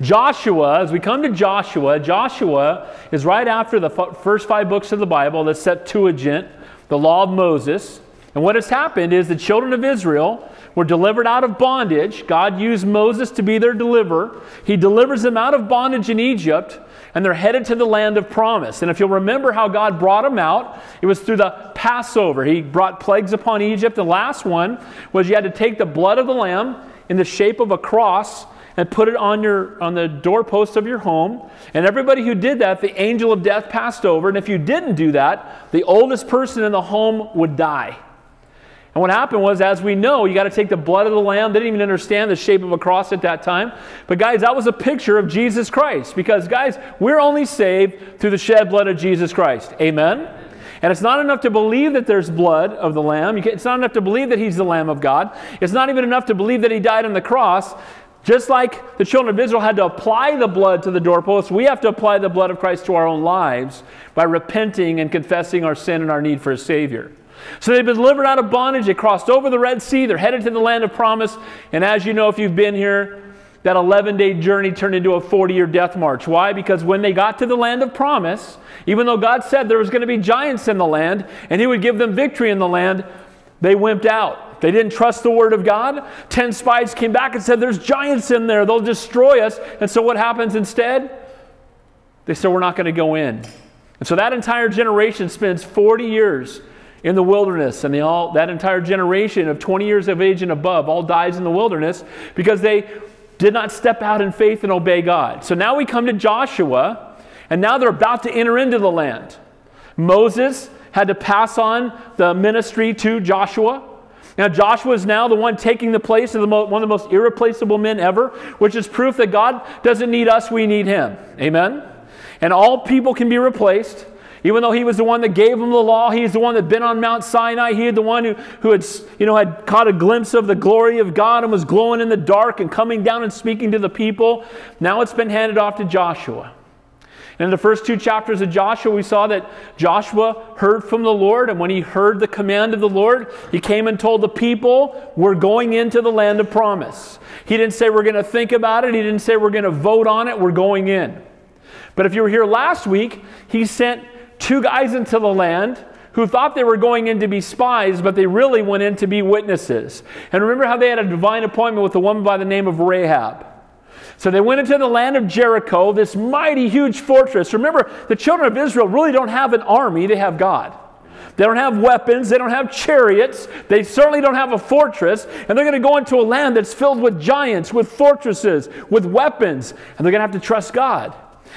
Joshua, as we come to Joshua, Joshua is right after the first five books of the Bible, the Septuagint, the law of Moses. And what has happened is the children of Israel were delivered out of bondage. God used Moses to be their deliverer. He delivers them out of bondage in Egypt, and they're headed to the land of promise. And if you'll remember how God brought them out, it was through the Passover. He brought plagues upon Egypt. The last one was you had to take the blood of the lamb in the shape of a cross and put it on your on the doorpost of your home and everybody who did that the angel of death passed over and if you didn't do that the oldest person in the home would die and what happened was, as we know, you got to take the blood of the lamb. They didn't even understand the shape of a cross at that time. But, guys, that was a picture of Jesus Christ. Because, guys, we're only saved through the shed blood of Jesus Christ. Amen? And it's not enough to believe that there's blood of the Lamb. It's not enough to believe that He's the Lamb of God. It's not even enough to believe that He died on the cross. Just like the children of Israel had to apply the blood to the doorpost, we have to apply the blood of Christ to our own lives by repenting and confessing our sin and our need for a Savior. So they've been delivered out of bondage. They crossed over the Red Sea. They're headed to the land of promise. And as you know, if you've been here, that 11 day journey turned into a 40 year death march. Why? Because when they got to the land of promise, even though God said there was going to be giants in the land and He would give them victory in the land, they wimped out. They didn't trust the word of God. Ten spies came back and said, There's giants in there. They'll destroy us. And so what happens instead? They said, We're not going to go in. And so that entire generation spends 40 years in the wilderness. And they all, that entire generation of 20 years of age and above all dies in the wilderness because they did not step out in faith and obey God. So now we come to Joshua, and now they're about to enter into the land. Moses had to pass on the ministry to Joshua. Now, Joshua is now the one taking the place of the mo- one of the most irreplaceable men ever, which is proof that God doesn't need us, we need him. Amen? And all people can be replaced. Even though he was the one that gave them the law, he's the one that been on Mount Sinai. He the one who, who had, you know, had caught a glimpse of the glory of God and was glowing in the dark and coming down and speaking to the people. Now it's been handed off to Joshua. In the first two chapters of Joshua, we saw that Joshua heard from the Lord. And when he heard the command of the Lord, he came and told the people, We're going into the land of promise. He didn't say we're going to think about it, he didn't say we're going to vote on it, we're going in. But if you were here last week, he sent two guys into the land who thought they were going in to be spies, but they really went in to be witnesses. And remember how they had a divine appointment with a woman by the name of Rahab. So they went into the land of Jericho, this mighty, huge fortress. Remember, the children of Israel really don't have an army, they have God. They don't have weapons, they don't have chariots, they certainly don't have a fortress, and they're going to go into a land that's filled with giants, with fortresses, with weapons, and they're going to have to trust God.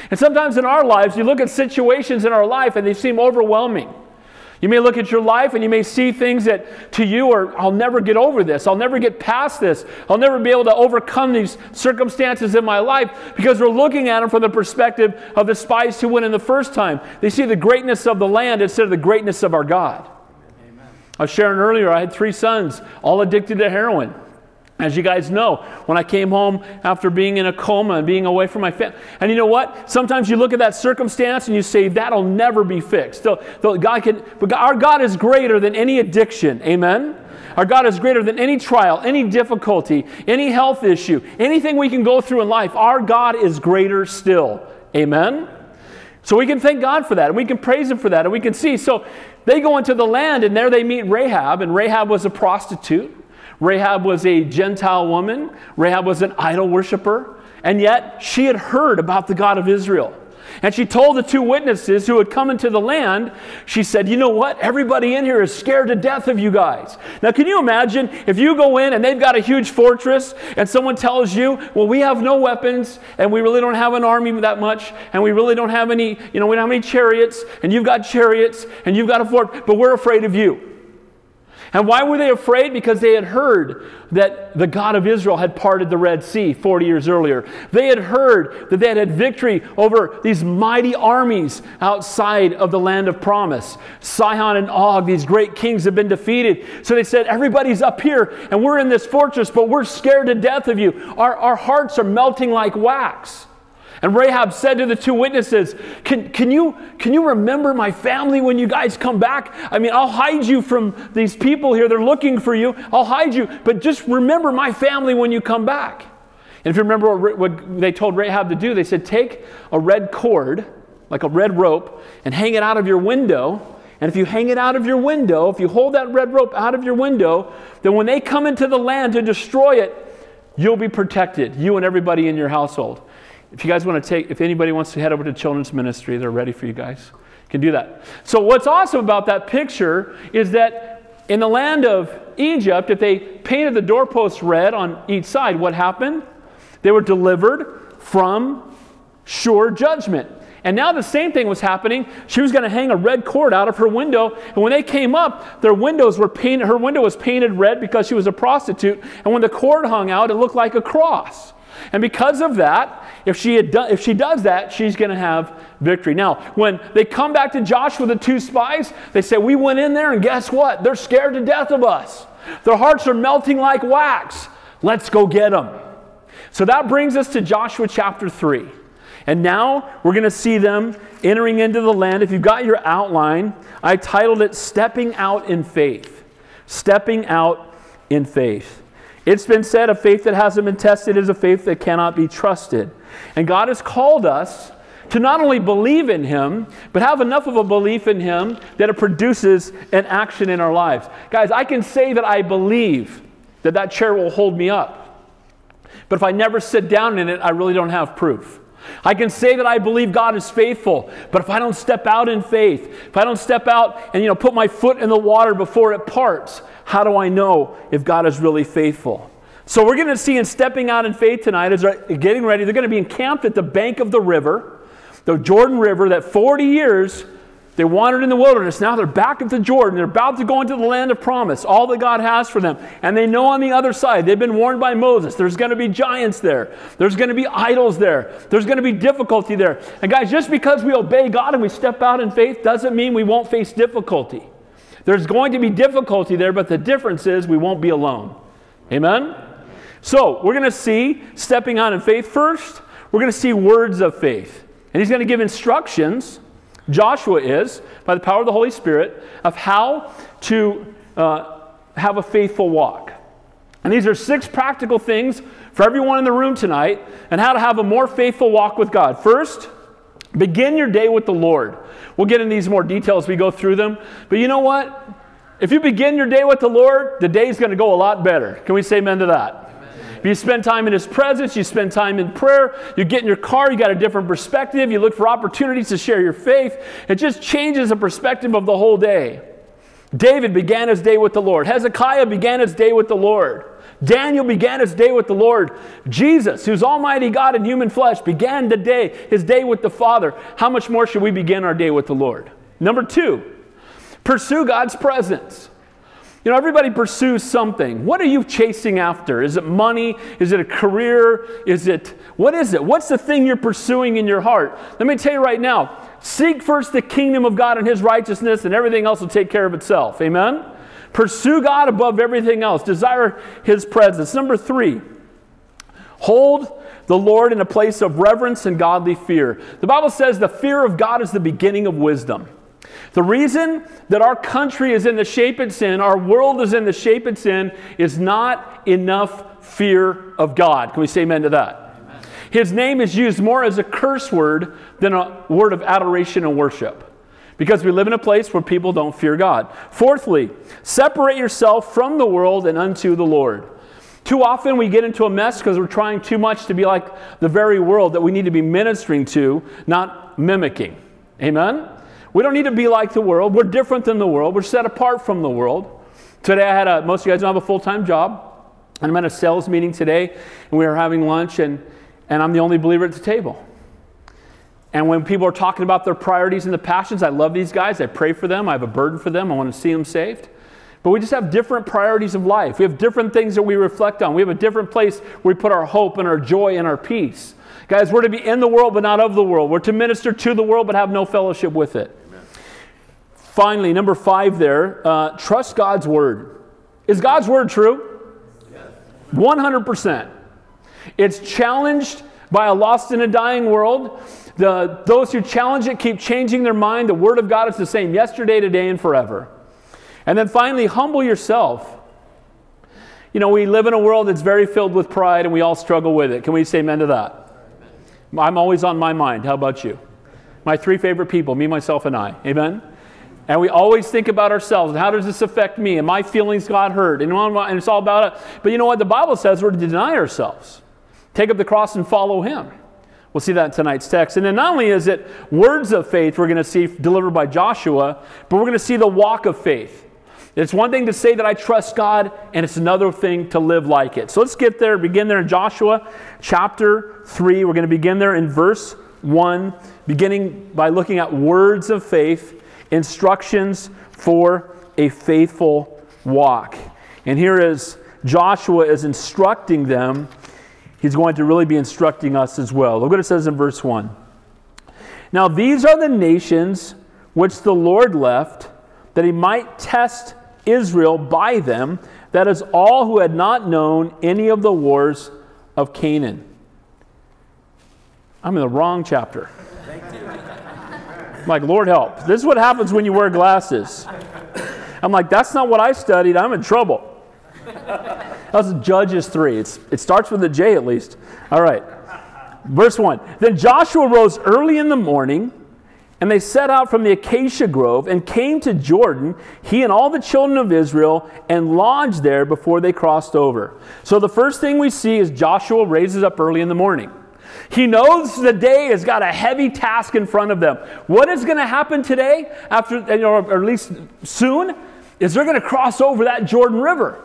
And sometimes in our lives, you look at situations in our life and they seem overwhelming. You may look at your life and you may see things that to you are, I'll never get over this. I'll never get past this. I'll never be able to overcome these circumstances in my life because we're looking at them from the perspective of the spies who went in the first time. They see the greatness of the land instead of the greatness of our God. Amen. I was sharing earlier, I had three sons, all addicted to heroin. As you guys know, when I came home after being in a coma and being away from my family, and you know what? Sometimes you look at that circumstance and you say, that'll never be fixed. So, God can, but our God is greater than any addiction. Amen? Our God is greater than any trial, any difficulty, any health issue, anything we can go through in life. Our God is greater still. Amen? So we can thank God for that, and we can praise Him for that, and we can see. So they go into the land, and there they meet Rahab, and Rahab was a prostitute. Rahab was a Gentile woman, Rahab was an idol worshiper, and yet she had heard about the God of Israel. And she told the two witnesses who had come into the land, she said, You know what? Everybody in here is scared to death of you guys. Now, can you imagine if you go in and they've got a huge fortress and someone tells you, Well, we have no weapons and we really don't have an army that much and we really don't have any, you know, we don't have any chariots and you've got chariots and you've got a fort, but we're afraid of you. And why were they afraid? Because they had heard that the God of Israel had parted the Red Sea 40 years earlier. They had heard that they had had victory over these mighty armies outside of the land of promise. Sihon and Og, these great kings, have been defeated. So they said, Everybody's up here and we're in this fortress, but we're scared to death of you. Our, our hearts are melting like wax. And Rahab said to the two witnesses, can, can, you, can you remember my family when you guys come back? I mean, I'll hide you from these people here. They're looking for you. I'll hide you. But just remember my family when you come back. And if you remember what, what they told Rahab to do, they said, Take a red cord, like a red rope, and hang it out of your window. And if you hang it out of your window, if you hold that red rope out of your window, then when they come into the land to destroy it, you'll be protected, you and everybody in your household. If you guys want to take, if anybody wants to head over to children's ministry, they're ready for you guys. You can do that. So, what's awesome about that picture is that in the land of Egypt, if they painted the doorposts red on each side, what happened? They were delivered from sure judgment. And now the same thing was happening. She was going to hang a red cord out of her window. And when they came up, their windows were painted, her window was painted red because she was a prostitute. And when the cord hung out, it looked like a cross. And because of that, if she, if she does that, she's going to have victory. Now, when they come back to Joshua, the two spies, they say, We went in there, and guess what? They're scared to death of us. Their hearts are melting like wax. Let's go get them. So that brings us to Joshua chapter 3. And now we're going to see them entering into the land. If you've got your outline, I titled it Stepping Out in Faith. Stepping Out in Faith. It's been said a faith that hasn't been tested is a faith that cannot be trusted. And God has called us to not only believe in Him, but have enough of a belief in Him that it produces an action in our lives. Guys, I can say that I believe that that chair will hold me up. But if I never sit down in it, I really don't have proof. I can say that I believe God is faithful, but if I don't step out in faith, if I don't step out and you know put my foot in the water before it parts, how do I know if God is really faithful? So we're going to see in stepping out in faith tonight as they're getting ready, they're going to be encamped at the bank of the river, the Jordan River that 40 years they wandered in the wilderness. Now they're back at the Jordan. They're about to go into the land of promise, all that God has for them. And they know on the other side, they've been warned by Moses, there's going to be giants there. There's going to be idols there. There's going to be difficulty there. And guys, just because we obey God and we step out in faith doesn't mean we won't face difficulty. There's going to be difficulty there, but the difference is we won't be alone. Amen? So we're going to see stepping out in faith first. We're going to see words of faith. And he's going to give instructions Joshua is, by the power of the Holy Spirit, of how to uh, have a faithful walk. And these are six practical things for everyone in the room tonight and how to have a more faithful walk with God. First, begin your day with the Lord. We'll get into these more details as we go through them. But you know what? If you begin your day with the Lord, the day's going to go a lot better. Can we say amen to that? You spend time in His presence, you spend time in prayer, you get in your car, you got a different perspective, you look for opportunities to share your faith. It just changes the perspective of the whole day. David began his day with the Lord. Hezekiah began his day with the Lord. Daniel began his day with the Lord. Jesus, who's Almighty God in human flesh, began the day, his day with the Father. How much more should we begin our day with the Lord? Number two, pursue God's presence. You know, everybody pursues something. What are you chasing after? Is it money? Is it a career? Is it, what is it? What's the thing you're pursuing in your heart? Let me tell you right now seek first the kingdom of God and his righteousness, and everything else will take care of itself. Amen? Pursue God above everything else, desire his presence. Number three, hold the Lord in a place of reverence and godly fear. The Bible says the fear of God is the beginning of wisdom. The reason that our country is in the shape it's in, our world is in the shape it's in, is not enough fear of God. Can we say amen to that? Amen. His name is used more as a curse word than a word of adoration and worship. Because we live in a place where people don't fear God. Fourthly, separate yourself from the world and unto the Lord. Too often we get into a mess because we're trying too much to be like the very world that we need to be ministering to, not mimicking. Amen? We don't need to be like the world. We're different than the world. We're set apart from the world. Today, I had a, most of you guys don't have a full time job. And I'm at a sales meeting today, and we were having lunch, and, and I'm the only believer at the table. And when people are talking about their priorities and the passions, I love these guys. I pray for them. I have a burden for them. I want to see them saved. But we just have different priorities of life. We have different things that we reflect on. We have a different place where we put our hope and our joy and our peace. Guys, we're to be in the world but not of the world. We're to minister to the world but have no fellowship with it. Finally, number five there, uh, trust God's word. Is God's word true? Yes. 100%. It's challenged by a lost and a dying world. The, those who challenge it keep changing their mind. The word of God is the same yesterday, today, and forever. And then finally, humble yourself. you know, we live in a world that's very filled with pride and we all struggle with it. Can we say amen to that? I'm always on my mind. How about you? My three favorite people, me, myself, and I. Amen? And we always think about ourselves how does this affect me? And my feelings got hurt. And, and it's all about it. But you know what? The Bible says we're to deny ourselves, take up the cross and follow Him. We'll see that in tonight's text. And then not only is it words of faith we're going to see delivered by Joshua, but we're going to see the walk of faith. It's one thing to say that I trust God, and it's another thing to live like it. So let's get there, begin there in Joshua chapter 3. We're going to begin there in verse 1, beginning by looking at words of faith, instructions for a faithful walk. And here is Joshua is instructing them. He's going to really be instructing us as well. Look what it says in verse 1. Now, these are the nations which the Lord left that he might test Israel by them, that is, all who had not known any of the wars of Canaan. I'm in the wrong chapter. I'm like, Lord help. This is what happens when you wear glasses. I'm like, that's not what I studied. I'm in trouble. That's Judges 3. It's, it starts with a J at least. All right. Verse 1. Then Joshua rose early in the morning and they set out from the acacia grove and came to Jordan, he and all the children of Israel, and lodged there before they crossed over. So the first thing we see is Joshua raises up early in the morning. He knows the day has got a heavy task in front of them. What is going to happen today, after, or at least soon, is they're going to cross over that Jordan River.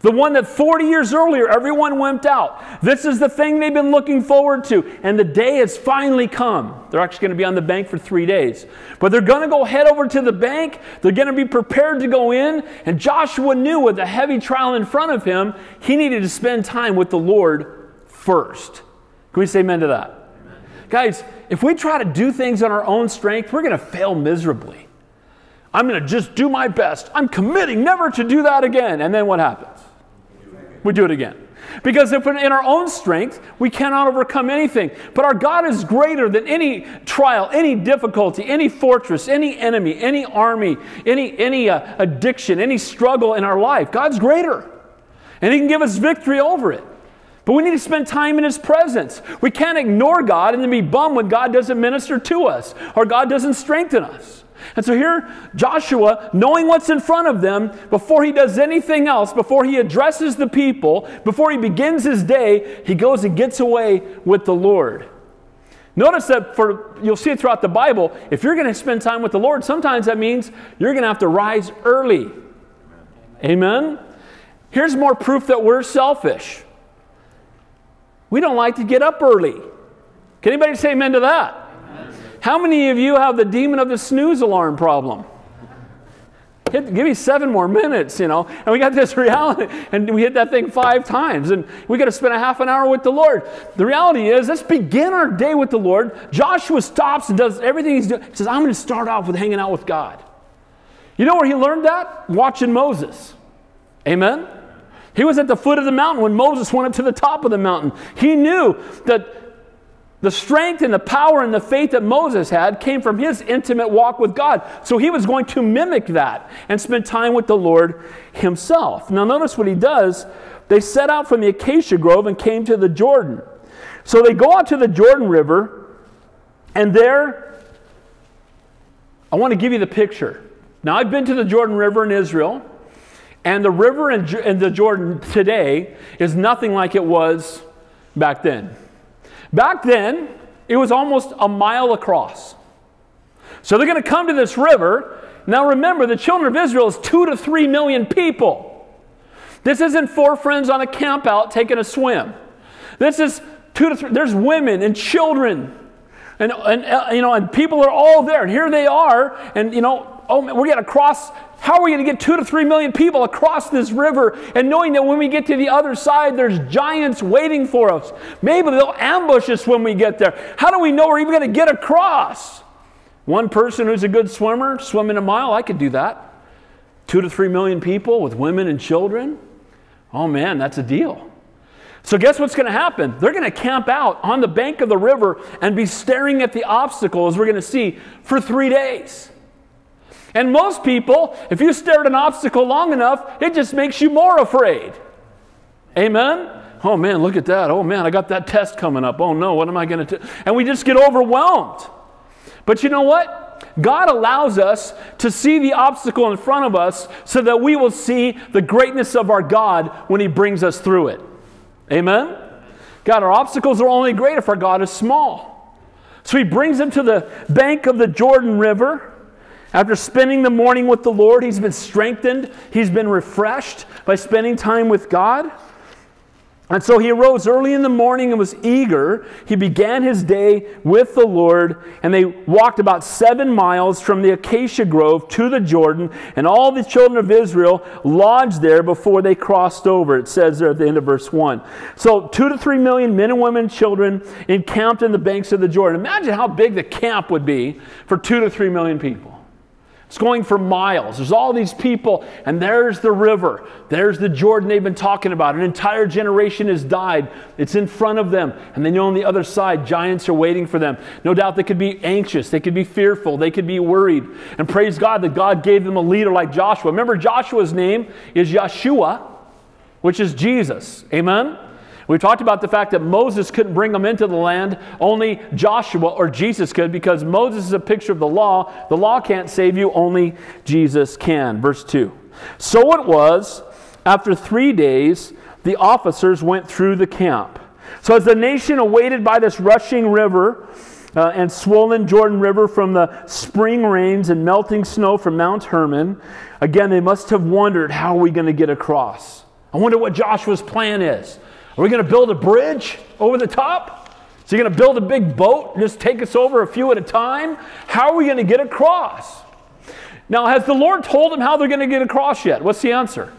The one that 40 years earlier everyone went out. This is the thing they've been looking forward to. And the day has finally come. They're actually going to be on the bank for three days. But they're going to go head over to the bank. They're going to be prepared to go in. And Joshua knew with a heavy trial in front of him, he needed to spend time with the Lord first. Can we say amen to that? Amen. Guys, if we try to do things on our own strength, we're going to fail miserably. I'm going to just do my best. I'm committing never to do that again. And then what happens? we do it again. Because if in our own strength, we cannot overcome anything. But our God is greater than any trial, any difficulty, any fortress, any enemy, any army, any, any uh, addiction, any struggle in our life. God's greater. And He can give us victory over it. But we need to spend time in His presence. We can't ignore God and then be bummed when God doesn't minister to us or God doesn't strengthen us. And so here, Joshua, knowing what's in front of them, before he does anything else, before he addresses the people, before he begins his day, he goes and gets away with the Lord. Notice that for you'll see it throughout the Bible, if you're going to spend time with the Lord, sometimes that means you're going to have to rise early. Amen. Amen? Here's more proof that we're selfish. We don't like to get up early. Can anybody say amen to that? How many of you have the demon of the snooze alarm problem? Hit, give me seven more minutes, you know. And we got this reality, and we hit that thing five times, and we got to spend a half an hour with the Lord. The reality is, let's begin our day with the Lord. Joshua stops and does everything he's doing. He says, I'm going to start off with hanging out with God. You know where he learned that? Watching Moses. Amen? He was at the foot of the mountain when Moses went up to the top of the mountain. He knew that the strength and the power and the faith that Moses had came from his intimate walk with God. So he was going to mimic that and spend time with the Lord himself. Now, notice what he does. They set out from the acacia grove and came to the Jordan. So they go out to the Jordan River, and there, I want to give you the picture. Now, I've been to the Jordan River in Israel, and the river in, in the Jordan today is nothing like it was back then. Back then, it was almost a mile across. So they're going to come to this river. Now remember, the children of Israel is two to three million people. This isn't four friends on a camp out taking a swim. This is two to three. There's women and children. And, and uh, you know, and people are all there. And here they are. And, you know, oh, man, we're going to cross how are we going to get two to three million people across this river and knowing that when we get to the other side, there's giants waiting for us? Maybe they'll ambush us when we get there. How do we know we're even going to get across? One person who's a good swimmer, swimming a mile, I could do that. Two to three million people with women and children. Oh man, that's a deal. So, guess what's going to happen? They're going to camp out on the bank of the river and be staring at the obstacle, as we're going to see, for three days. And most people, if you stare at an obstacle long enough, it just makes you more afraid. Amen? Oh man, look at that. Oh man, I got that test coming up. Oh no, what am I going to do? And we just get overwhelmed. But you know what? God allows us to see the obstacle in front of us so that we will see the greatness of our God when He brings us through it. Amen? God, our obstacles are only great if our God is small. So He brings them to the bank of the Jordan River. After spending the morning with the Lord, he's been strengthened, he's been refreshed by spending time with God. And so he arose early in the morning and was eager. He began his day with the Lord, and they walked about seven miles from the acacia grove to the Jordan, and all the children of Israel lodged there before they crossed over. It says there at the end of verse 1. So, two to three million men and women, children encamped in the banks of the Jordan. Imagine how big the camp would be for two to three million people. It's going for miles. There's all these people, and there's the river. There's the Jordan they've been talking about. An entire generation has died. It's in front of them. And they know on the other side, giants are waiting for them. No doubt they could be anxious. They could be fearful. They could be worried. And praise God that God gave them a leader like Joshua. Remember, Joshua's name is Yeshua, which is Jesus. Amen? We talked about the fact that Moses couldn't bring them into the land, only Joshua or Jesus could because Moses is a picture of the law. The law can't save you, only Jesus can. Verse 2. So it was, after three days, the officers went through the camp. So as the nation awaited by this rushing river, uh, and swollen Jordan River from the spring rains and melting snow from Mount Hermon. Again, they must have wondered how are we going to get across? I wonder what Joshua's plan is. Are we going to build a bridge over the top? Is he going to build a big boat and just take us over a few at a time? How are we going to get across? Now, has the Lord told him how they're going to get across yet? What's the answer?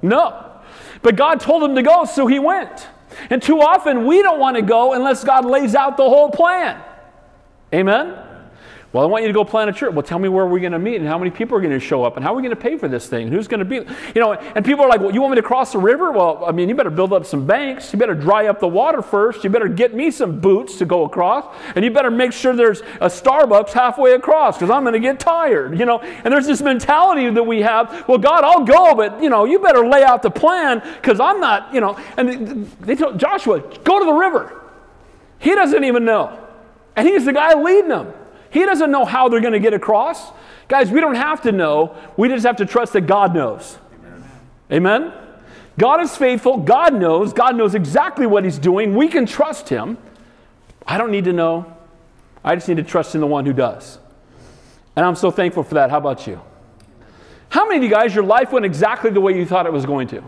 No. But God told him to go, so he went. And too often we don't want to go unless God lays out the whole plan. Amen? Well, I want you to go plan a church. Well, tell me where we're going to meet and how many people are going to show up and how are we going to pay for this thing? Who's going to be, you know, and people are like, well, you want me to cross the river? Well, I mean, you better build up some banks. You better dry up the water first. You better get me some boots to go across. And you better make sure there's a Starbucks halfway across because I'm going to get tired, you know. And there's this mentality that we have, well, God, I'll go, but, you know, you better lay out the plan because I'm not, you know. And they told Joshua, go to the river. He doesn't even know. And he's the guy leading them. He doesn't know how they're going to get across. Guys, we don't have to know. We just have to trust that God knows. Amen? Amen? God is faithful. God knows. God knows exactly what He's doing. We can trust Him. I don't need to know. I just need to trust in the one who does. And I'm so thankful for that. How about you? How many of you guys, your life went exactly the way you thought it was going to?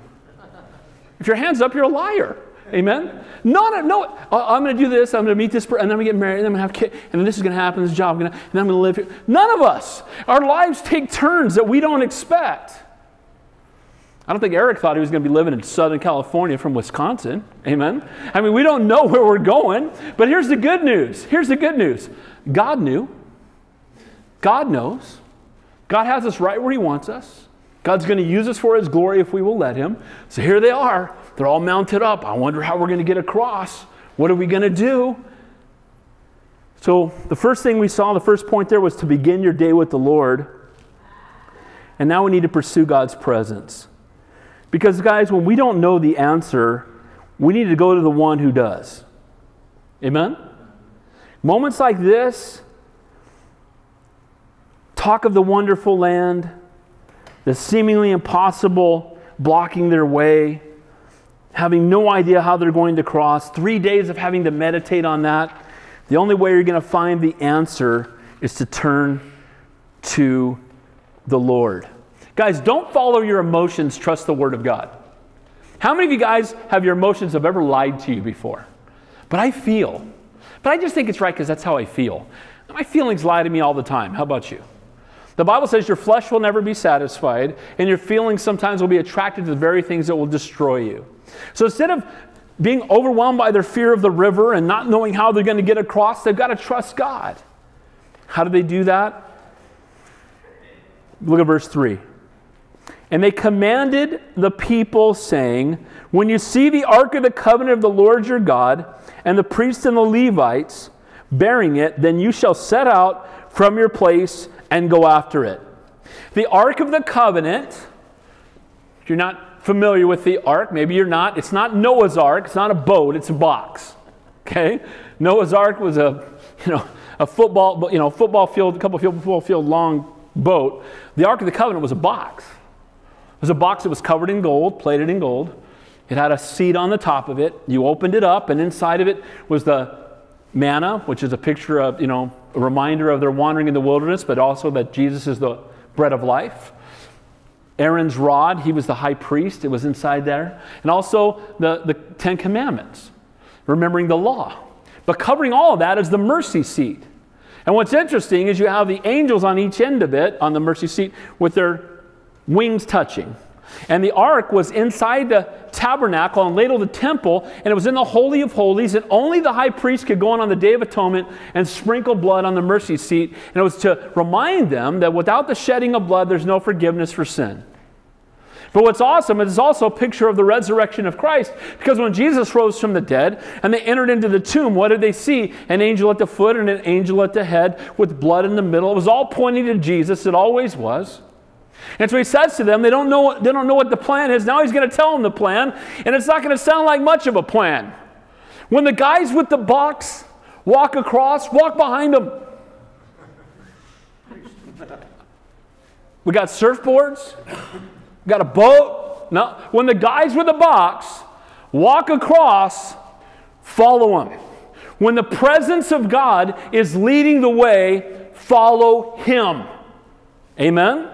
If your hand's up, you're a liar. Amen? No, no, no. I'm going to do this. I'm going to meet this person, and going to get married, and I'm going to have kids, and then this is going to happen, this job, and then I'm going to live here. None of us. Our lives take turns that we don't expect. I don't think Eric thought he was going to be living in Southern California from Wisconsin. Amen? I mean, we don't know where we're going, but here's the good news. Here's the good news God knew. God knows. God has us right where He wants us. God's going to use us for His glory if we will let Him. So here they are. They're all mounted up. I wonder how we're going to get across. What are we going to do? So, the first thing we saw, the first point there was to begin your day with the Lord. And now we need to pursue God's presence. Because, guys, when we don't know the answer, we need to go to the one who does. Amen? Moments like this, talk of the wonderful land, the seemingly impossible blocking their way, having no idea how they're going to cross, three days of having to meditate on that. The only way you're going to find the answer is to turn to the Lord. Guys, don't follow your emotions, trust the Word of God. How many of you guys have your emotions have ever lied to you before? But I feel. But I just think it's right because that's how I feel. My feelings lie to me all the time. How about you? The Bible says your flesh will never be satisfied, and your feelings sometimes will be attracted to the very things that will destroy you. So instead of being overwhelmed by their fear of the river and not knowing how they're going to get across, they've got to trust God. How do they do that? Look at verse 3. And they commanded the people, saying, When you see the ark of the covenant of the Lord your God, and the priests and the Levites bearing it, then you shall set out from your place and go after it. The ark of the covenant, you're not familiar with the ark, maybe you're not. It's not Noah's ark, it's not a boat, it's a box. Okay? Noah's ark was a, you know, a football, you know, football field, a couple field, football field long boat. The Ark of the Covenant was a box. It was a box that was covered in gold, plated in gold. It had a seat on the top of it. You opened it up, and inside of it was the manna, which is a picture of, you know, a reminder of their wandering in the wilderness, but also that Jesus is the bread of life. Aaron's rod, he was the high priest, it was inside there. And also the, the Ten Commandments, remembering the law. But covering all of that is the mercy seat. And what's interesting is you have the angels on each end of it, on the mercy seat, with their wings touching. And the ark was inside the tabernacle and later the temple, and it was in the Holy of Holies, and only the high priest could go on on the Day of Atonement and sprinkle blood on the mercy seat. And it was to remind them that without the shedding of blood, there's no forgiveness for sin. But what's awesome is it's also a picture of the resurrection of Christ because when Jesus rose from the dead and they entered into the tomb, what did they see? An angel at the foot and an angel at the head with blood in the middle. It was all pointing to Jesus, it always was. And so he says to them, they don't know, they don't know what the plan is. Now he's going to tell them the plan, and it's not going to sound like much of a plan. When the guys with the box walk across, walk behind them. We got surfboards. Got a boat? No. When the guys with the box walk across, follow them. When the presence of God is leading the way, follow Him. Amen?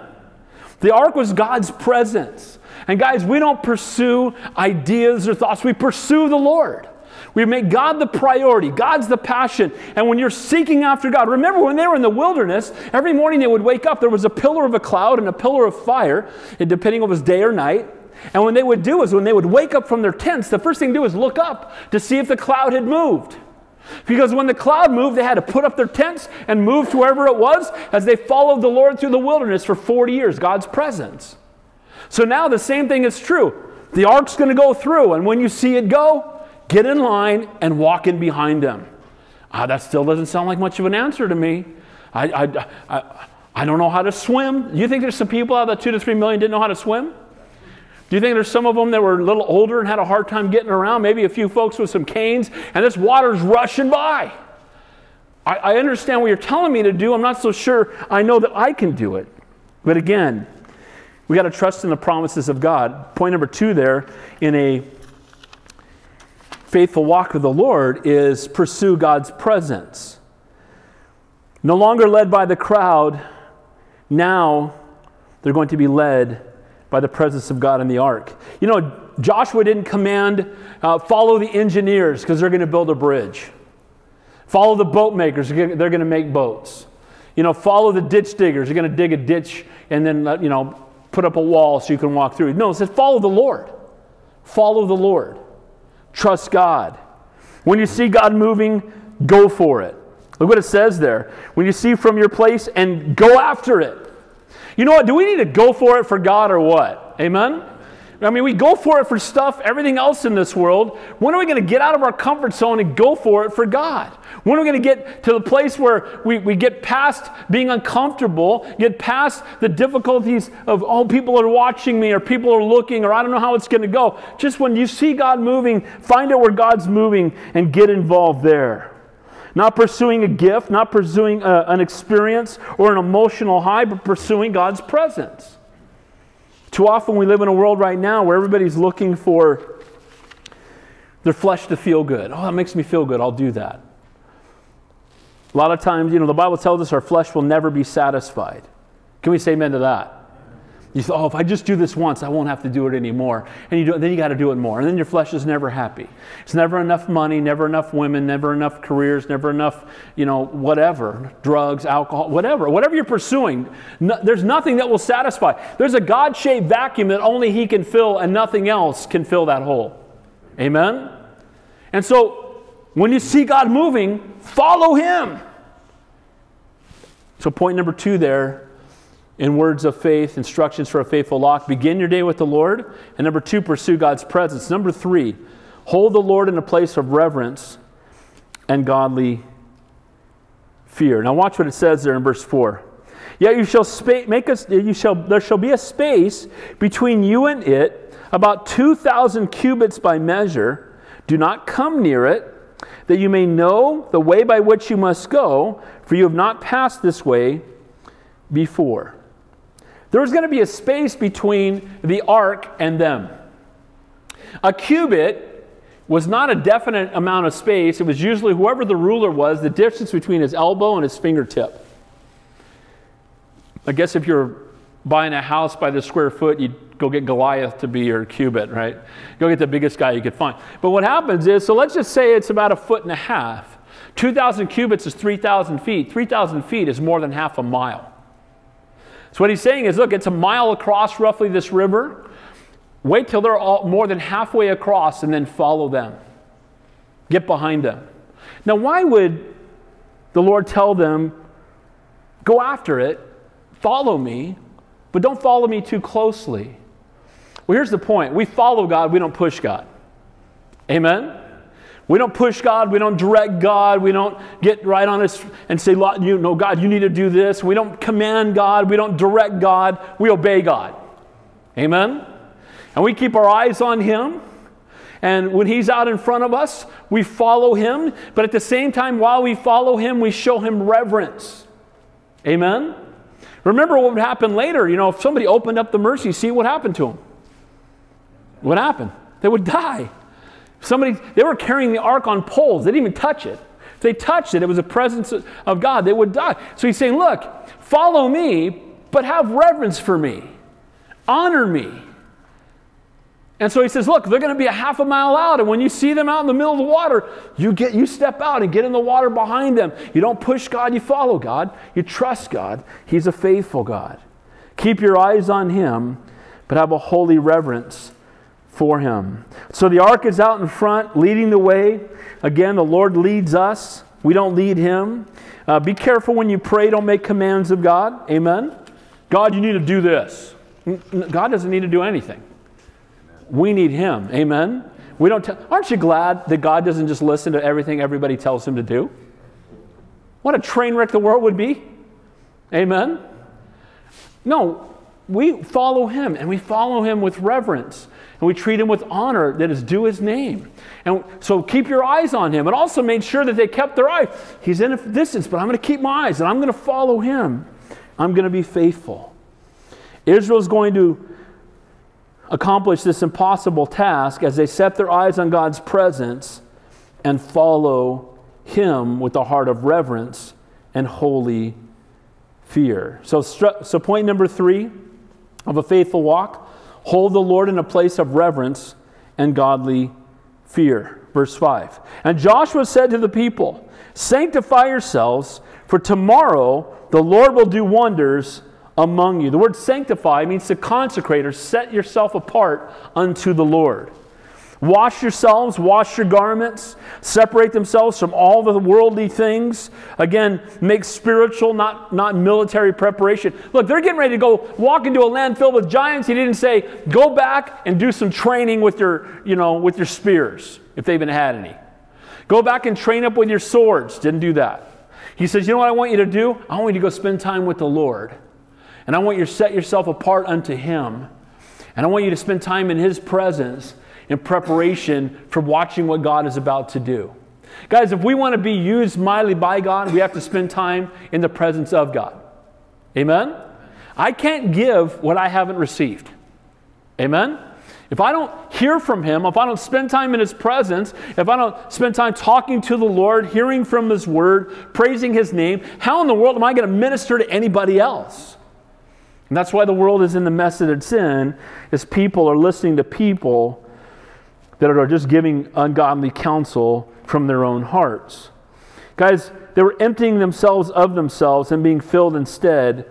The ark was God's presence. And guys, we don't pursue ideas or thoughts, we pursue the Lord. We make God the priority. God's the passion. And when you're seeking after God, remember when they were in the wilderness, every morning they would wake up, there was a pillar of a cloud and a pillar of fire, depending on it was day or night. And what they would do is when they would wake up from their tents, the first thing to do is look up to see if the cloud had moved. Because when the cloud moved, they had to put up their tents and move to wherever it was as they followed the Lord through the wilderness for 40 years, God's presence. So now the same thing is true. The ark's going to go through, and when you see it go, Get in line and walk in behind them. Ah, that still doesn't sound like much of an answer to me. I, I, I, I don't know how to swim. You think there's some people out of the two to three million didn't know how to swim? Do you think there's some of them that were a little older and had a hard time getting around? Maybe a few folks with some canes, and this water's rushing by. I, I understand what you're telling me to do. I'm not so sure I know that I can do it. But again, we got to trust in the promises of God. Point number two there in a faithful walk with the Lord is pursue God's presence. No longer led by the crowd, now they're going to be led by the presence of God in the ark. You know, Joshua didn't command, uh, follow the engineers because they're going to build a bridge. Follow the boat makers, they're going to make boats. You know, follow the ditch diggers, they're going to dig a ditch and then, you know, put up a wall so you can walk through. No, it says follow the Lord. Follow the Lord. Trust God. When you see God moving, go for it. Look what it says there. When you see from your place and go after it. You know what? Do we need to go for it for God or what? Amen? I mean, we go for it for stuff, everything else in this world. When are we going to get out of our comfort zone and go for it for God? When are we going to get to the place where we, we get past being uncomfortable, get past the difficulties of, oh, people are watching me or people are looking or I don't know how it's going to go? Just when you see God moving, find out where God's moving and get involved there. Not pursuing a gift, not pursuing a, an experience or an emotional high, but pursuing God's presence. Too often we live in a world right now where everybody's looking for their flesh to feel good. Oh, that makes me feel good. I'll do that. A lot of times, you know, the Bible tells us our flesh will never be satisfied. Can we say amen to that? You say, oh, if I just do this once, I won't have to do it anymore. And you do, then you got to do it more. And then your flesh is never happy. It's never enough money, never enough women, never enough careers, never enough, you know, whatever, drugs, alcohol, whatever. Whatever you're pursuing, no, there's nothing that will satisfy. There's a God shaped vacuum that only He can fill, and nothing else can fill that hole. Amen? And so, when you see God moving, follow Him. So, point number two there in words of faith, instructions for a faithful walk. Begin your day with the Lord. And number two, pursue God's presence. Number three, hold the Lord in a place of reverence and godly fear. Now watch what it says there in verse 4. Yet you shall spa- make us you shall there shall be a space between you and it, about 2,000 cubits by measure. Do not come near it, that you may know the way by which you must go, for you have not passed this way before. There was going to be a space between the ark and them. A cubit was not a definite amount of space. It was usually whoever the ruler was, the distance between his elbow and his fingertip. I guess if you're buying a house by the square foot, you'd go get Goliath to be your cubit, right? Go get the biggest guy you could find. But what happens is, so let's just say it's about a foot and a half. 2,000 cubits is 3,000 feet. 3,000 feet is more than half a mile. So what he's saying is, look, it's a mile across roughly this river. Wait till they're all more than halfway across and then follow them. Get behind them. Now, why would the Lord tell them, go after it, follow me, but don't follow me too closely? Well, here's the point we follow God, we don't push God. Amen? We don't push God. We don't direct God. We don't get right on us and say, you know, God, you need to do this. We don't command God. We don't direct God. We obey God. Amen? And we keep our eyes on Him. And when He's out in front of us, we follow Him. But at the same time, while we follow Him, we show Him reverence. Amen? Remember what would happen later. You know, if somebody opened up the mercy seat, what happened to them? What happened? They would die. Somebody, they were carrying the ark on poles. They didn't even touch it. If they touched it, it was a presence of God. They would die. So he's saying, look, follow me, but have reverence for me. Honor me. And so he says, look, they're going to be a half a mile out, and when you see them out in the middle of the water, you get you step out and get in the water behind them. You don't push God, you follow God. You trust God. He's a faithful God. Keep your eyes on him, but have a holy reverence for him. So the ark is out in front, leading the way. Again, the Lord leads us. We don't lead him. Uh, be careful when you pray, don't make commands of God. Amen. God, you need to do this. God doesn't need to do anything. We need Him. Amen. We don't. Aren't you glad that God doesn't just listen to everything everybody tells Him to do? What a train wreck the world would be. Amen. No, we follow Him, and we follow Him with reverence, and we treat Him with honor that is due His name. And so keep your eyes on Him, and also made sure that they kept their eyes. He's in a distance, but I'm going to keep my eyes, and I'm going to follow Him. I'm going to be faithful. Israel is going to accomplish this impossible task as they set their eyes on God's presence and follow Him with a heart of reverence and holy fear. So, so point number three of a faithful walk hold the Lord in a place of reverence and godly fear. Verse 5. And Joshua said to the people, Sanctify yourselves, for tomorrow the Lord will do wonders among you. The word sanctify means to consecrate or set yourself apart unto the Lord. Wash yourselves, wash your garments, separate themselves from all the worldly things. Again, make spiritual, not, not military preparation. Look, they're getting ready to go walk into a land filled with giants. He didn't say, go back and do some training with your, you know, with your spears, if they even had any. Go back and train up with your swords. Didn't do that. He says, you know what I want you to do? I want you to go spend time with the Lord. And I want you to set yourself apart unto Him. And I want you to spend time in His presence in preparation for watching what God is about to do. Guys, if we want to be used mightily by God, we have to spend time in the presence of God. Amen? I can't give what I haven't received. Amen? If I don't hear from Him, if I don't spend time in His presence, if I don't spend time talking to the Lord, hearing from His Word, praising His name, how in the world am I going to minister to anybody else? And that's why the world is in the mess that it's in, is people are listening to people that are just giving ungodly counsel from their own hearts. Guys, they were emptying themselves of themselves and being filled instead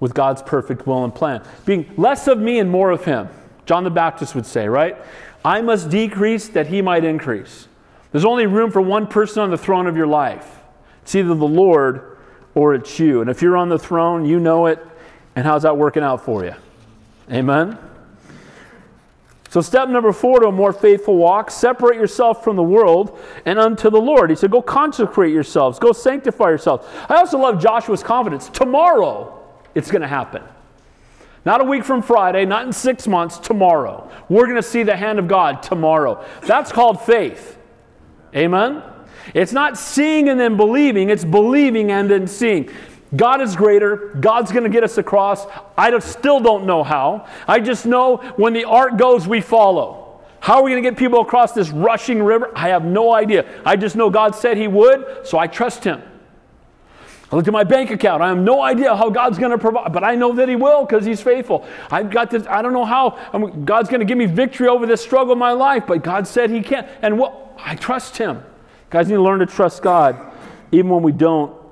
with God's perfect will and plan. Being less of me and more of Him. John the Baptist would say, right? I must decrease that He might increase. There's only room for one person on the throne of your life. It's either the Lord or it's you. And if you're on the throne, you know it and how's that working out for you? Amen? So, step number four to a more faithful walk separate yourself from the world and unto the Lord. He said, Go consecrate yourselves, go sanctify yourselves. I also love Joshua's confidence. Tomorrow, it's going to happen. Not a week from Friday, not in six months, tomorrow. We're going to see the hand of God tomorrow. That's called faith. Amen? It's not seeing and then believing, it's believing and then seeing. God is greater. God's going to get us across. I still don't know how. I just know when the ark goes, we follow. How are we going to get people across this rushing river? I have no idea. I just know God said He would, so I trust Him. I look at my bank account. I have no idea how God's going to provide, but I know that He will because He's faithful. I've got this, I don't know how I'm, God's going to give me victory over this struggle in my life, but God said He can. And what? I trust Him. Guys need to learn to trust God even when we don't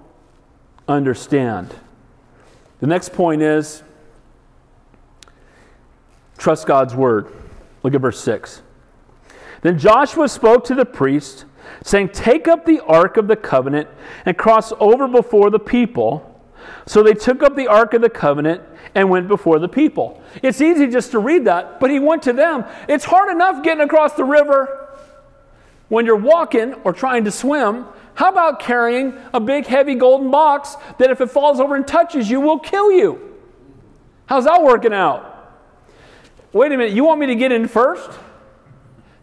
understand. The next point is trust God's word. Look at verse 6. Then Joshua spoke to the priest, saying, Take up the ark of the covenant and cross over before the people. So they took up the ark of the covenant and went before the people. It's easy just to read that, but he went to them. It's hard enough getting across the river when you're walking or trying to swim. How about carrying a big, heavy golden box that if it falls over and touches you, will kill you? How's that working out? Wait a minute, you want me to get in first?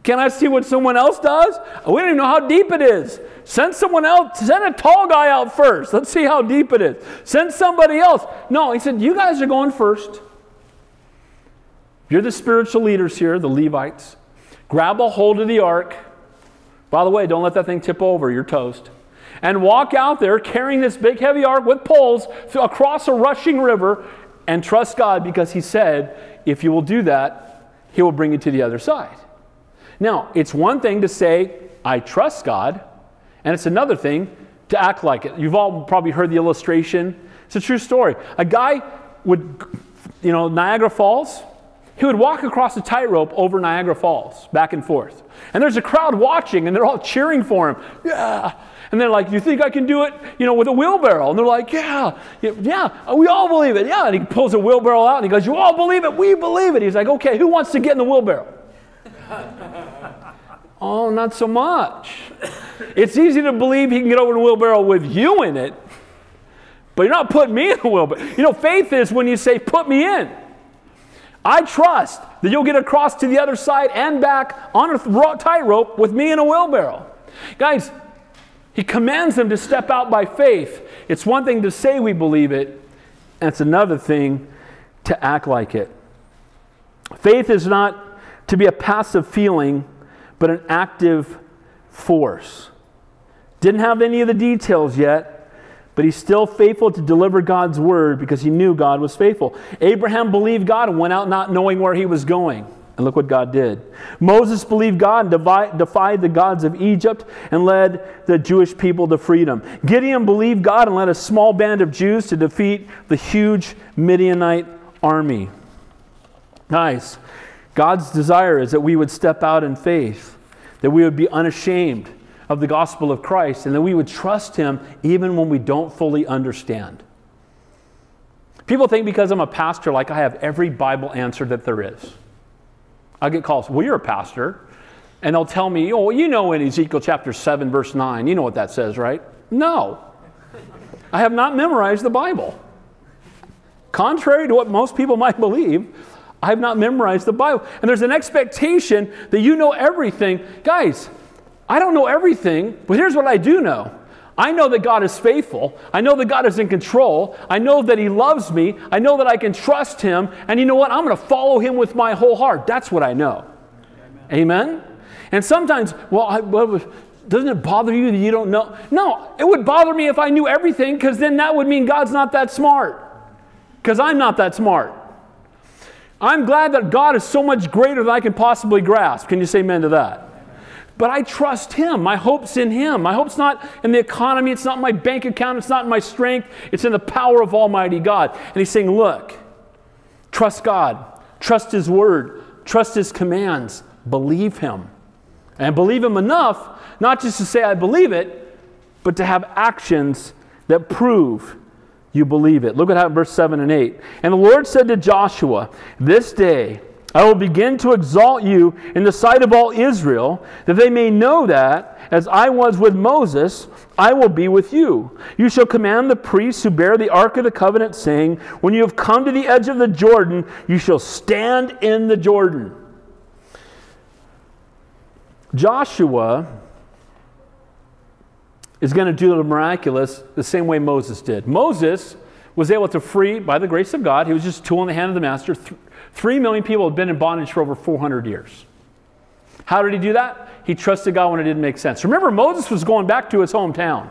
Can I see what someone else does? We don't even know how deep it is. Send someone else, send a tall guy out first. Let's see how deep it is. Send somebody else. No, he said, You guys are going first. You're the spiritual leaders here, the Levites. Grab a hold of the ark by the way, don't let that thing tip over, you're toast. And walk out there carrying this big heavy ark with poles across a rushing river and trust God because He said, if you will do that, He will bring you to the other side. Now, it's one thing to say, I trust God, and it's another thing to act like it. You've all probably heard the illustration. It's a true story. A guy would, you know, Niagara Falls, he would walk across a tightrope over Niagara Falls, back and forth. And there's a crowd watching, and they're all cheering for him. Yeah. And they're like, You think I can do it, you know, with a wheelbarrow? And they're like, Yeah, yeah, we all believe it. Yeah. And he pulls a wheelbarrow out and he goes, You all believe it? We believe it. He's like, Okay, who wants to get in the wheelbarrow? oh, not so much. It's easy to believe he can get over the wheelbarrow with you in it, but you're not putting me in the wheelbarrow. You know, faith is when you say, Put me in. I trust that you'll get across to the other side and back on a tightrope with me in a wheelbarrow. Guys, he commands them to step out by faith. It's one thing to say we believe it, and it's another thing to act like it. Faith is not to be a passive feeling, but an active force. Didn't have any of the details yet, but he's still faithful to deliver God's word because he knew God was faithful. Abraham believed God and went out not knowing where he was going. And look what God did. Moses believed God and defied the gods of Egypt and led the Jewish people to freedom. Gideon believed God and led a small band of Jews to defeat the huge Midianite army. Nice. God's desire is that we would step out in faith, that we would be unashamed, of the gospel of Christ and that we would trust Him even when we don't fully understand. People think because I'm a pastor, like I have every Bible answer that there is. I get calls, well, you're a pastor. And they'll tell me, oh, you know in Ezekiel chapter 7, verse 9, you know what that says, right? No. I have not memorized the Bible. Contrary to what most people might believe, I have not memorized the Bible. And there's an expectation that you know everything. Guys, I don't know everything, but here's what I do know. I know that God is faithful. I know that God is in control. I know that He loves me. I know that I can trust Him. And you know what? I'm going to follow Him with my whole heart. That's what I know. Amen? Amen? And sometimes, well, I, well, doesn't it bother you that you don't know? No, it would bother me if I knew everything because then that would mean God's not that smart. Because I'm not that smart. I'm glad that God is so much greater than I can possibly grasp. Can you say amen to that? But I trust Him. My hope's in Him. My hope's not in the economy, it's not in my bank account, it's not in my strength, it's in the power of Almighty God. And He's saying, Look, trust God, trust His Word, trust His commands, believe Him. And believe Him enough, not just to say, I believe it, but to have actions that prove you believe it. Look at how verse 7 and 8. And the Lord said to Joshua, This day I will begin to exalt you in the sight of all Israel, that they may know that, as I was with Moses, I will be with you. You shall command the priests who bear the ark of the covenant, saying, When you have come to the edge of the Jordan, you shall stand in the Jordan. Joshua is going to do the miraculous the same way Moses did. Moses was able to free, by the grace of God, he was just tool in the hand of the master. Three million people had been in bondage for over 400 years. How did he do that? He trusted God when it didn't make sense. Remember, Moses was going back to his hometown.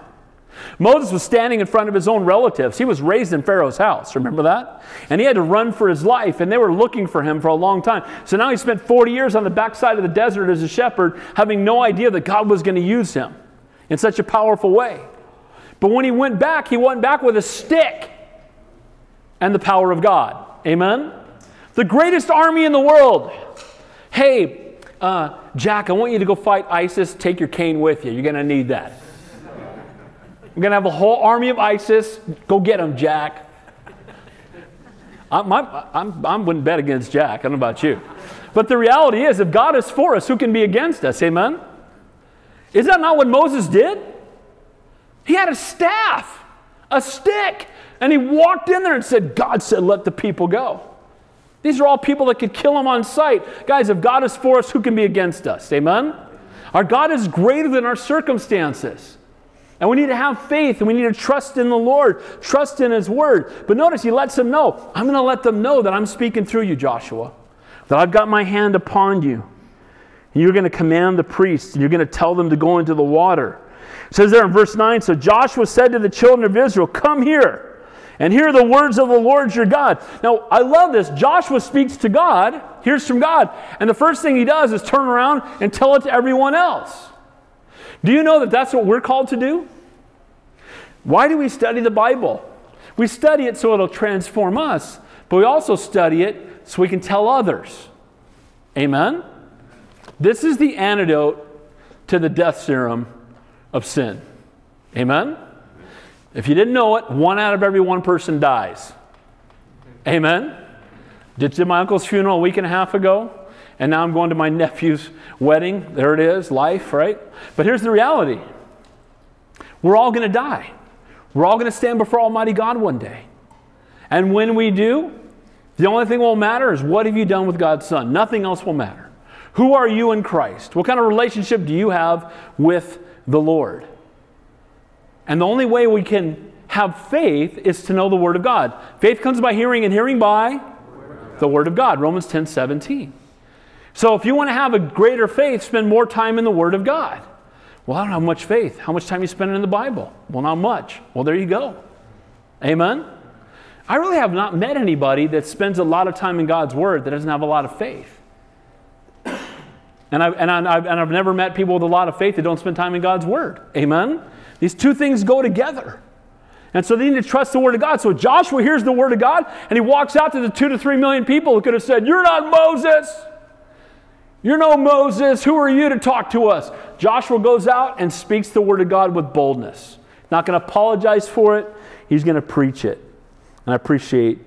Moses was standing in front of his own relatives. He was raised in Pharaoh's house. Remember that? And he had to run for his life, and they were looking for him for a long time. So now he spent 40 years on the backside of the desert as a shepherd, having no idea that God was going to use him in such a powerful way. But when he went back, he went back with a stick and the power of God. Amen? The greatest army in the world. Hey, uh, Jack, I want you to go fight ISIS. Take your cane with you. You're going to need that. We're going to have a whole army of ISIS. Go get them, Jack. I'm, I'm, I'm, I wouldn't bet against Jack. I don't know about you. But the reality is, if God is for us, who can be against us? Amen? Is that not what Moses did? He had a staff, a stick, and he walked in there and said, God said, let the people go. These are all people that could kill him on sight. Guys, if God is for us, who can be against us? Amen? Our God is greater than our circumstances. And we need to have faith and we need to trust in the Lord, trust in His Word. But notice He lets them know, I'm going to let them know that I'm speaking through you, Joshua, that I've got my hand upon you. And you're going to command the priests, and you're going to tell them to go into the water. It says there in verse 9 So Joshua said to the children of Israel, Come here and hear the words of the Lord your God. Now, I love this. Joshua speaks to God, hears from God, and the first thing he does is turn around and tell it to everyone else. Do you know that that's what we're called to do? Why do we study the Bible? We study it so it'll transform us, but we also study it so we can tell others. Amen? This is the antidote to the death serum of sin. Amen? If you didn't know it, one out of every one person dies. Amen? Did my uncle's funeral a week and a half ago, and now I'm going to my nephew's wedding. There it is, life, right? But here's the reality we're all going to die. We're all going to stand before Almighty God one day. And when we do, the only thing that will matter is what have you done with God's Son? Nothing else will matter. Who are you in Christ? What kind of relationship do you have with the Lord? And the only way we can have faith is to know the Word of God. Faith comes by hearing, and hearing by the Word of God. Romans 10 17. So if you want to have a greater faith, spend more time in the Word of God. Well, I don't have much faith. How much time you spending in the Bible? Well, not much. Well, there you go. Amen. I really have not met anybody that spends a lot of time in God's Word that doesn't have a lot of faith. And, I've, and, I've, and I've never met people with a lot of faith that don't spend time in God's Word. Amen? These two things go together. And so they need to trust the Word of God. So Joshua hears the Word of God and he walks out to the two to three million people who could have said, You're not Moses. You're no Moses. Who are you to talk to us? Joshua goes out and speaks the Word of God with boldness. Not going to apologize for it, he's going to preach it. And I appreciate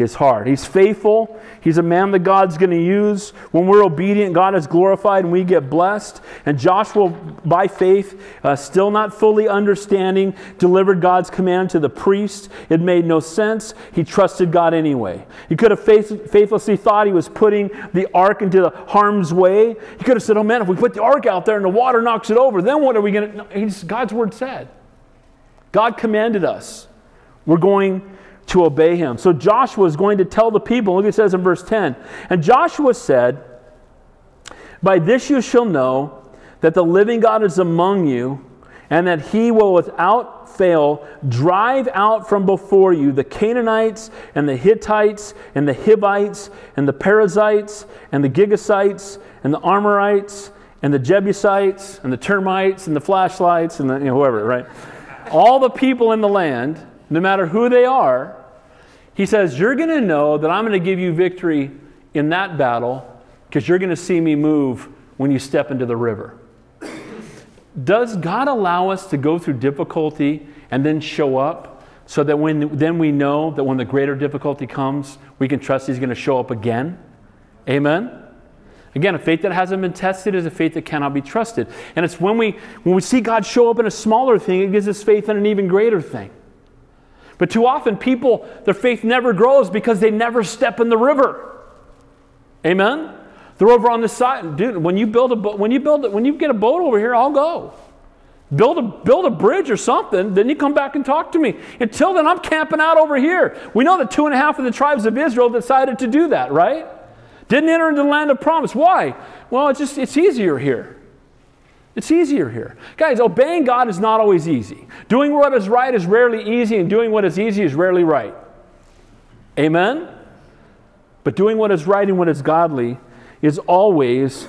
his heart. He's faithful. He's a man that God's going to use. When we're obedient, God is glorified and we get blessed. And Joshua, by faith, uh, still not fully understanding, delivered God's command to the priest. It made no sense. He trusted God anyway. He could have faith, faithlessly thought he was putting the ark into the harm's way. He could have said, Oh man, if we put the ark out there and the water knocks it over, then what are we going to. God's word said. God commanded us. We're going to obey him. So Joshua is going to tell the people, look, it says in verse 10 And Joshua said, By this you shall know that the living God is among you, and that he will without fail drive out from before you the Canaanites, and the Hittites, and the Hivites, and the Perizzites, and the Girgashites, and the Amorites, and the Jebusites, and the termites, and the flashlights, and the, you know, whoever, right? All the people in the land, no matter who they are, he says, You're going to know that I'm going to give you victory in that battle because you're going to see me move when you step into the river. Does God allow us to go through difficulty and then show up so that when then we know that when the greater difficulty comes, we can trust He's going to show up again? Amen? Again, a faith that hasn't been tested is a faith that cannot be trusted. And it's when we, when we see God show up in a smaller thing, it gives us faith in an even greater thing. But too often, people, their faith never grows because they never step in the river. Amen? They're over on the side. Dude, when you build a boat, when you build when you get a boat over here, I'll go. Build a, build a bridge or something, then you come back and talk to me. Until then, I'm camping out over here. We know that two and a half of the tribes of Israel decided to do that, right? Didn't enter into the land of promise. Why? Well, it's just it's easier here. It's easier here. Guys, obeying God is not always easy. Doing what is right is rarely easy, and doing what is easy is rarely right. Amen? But doing what is right and what is godly is always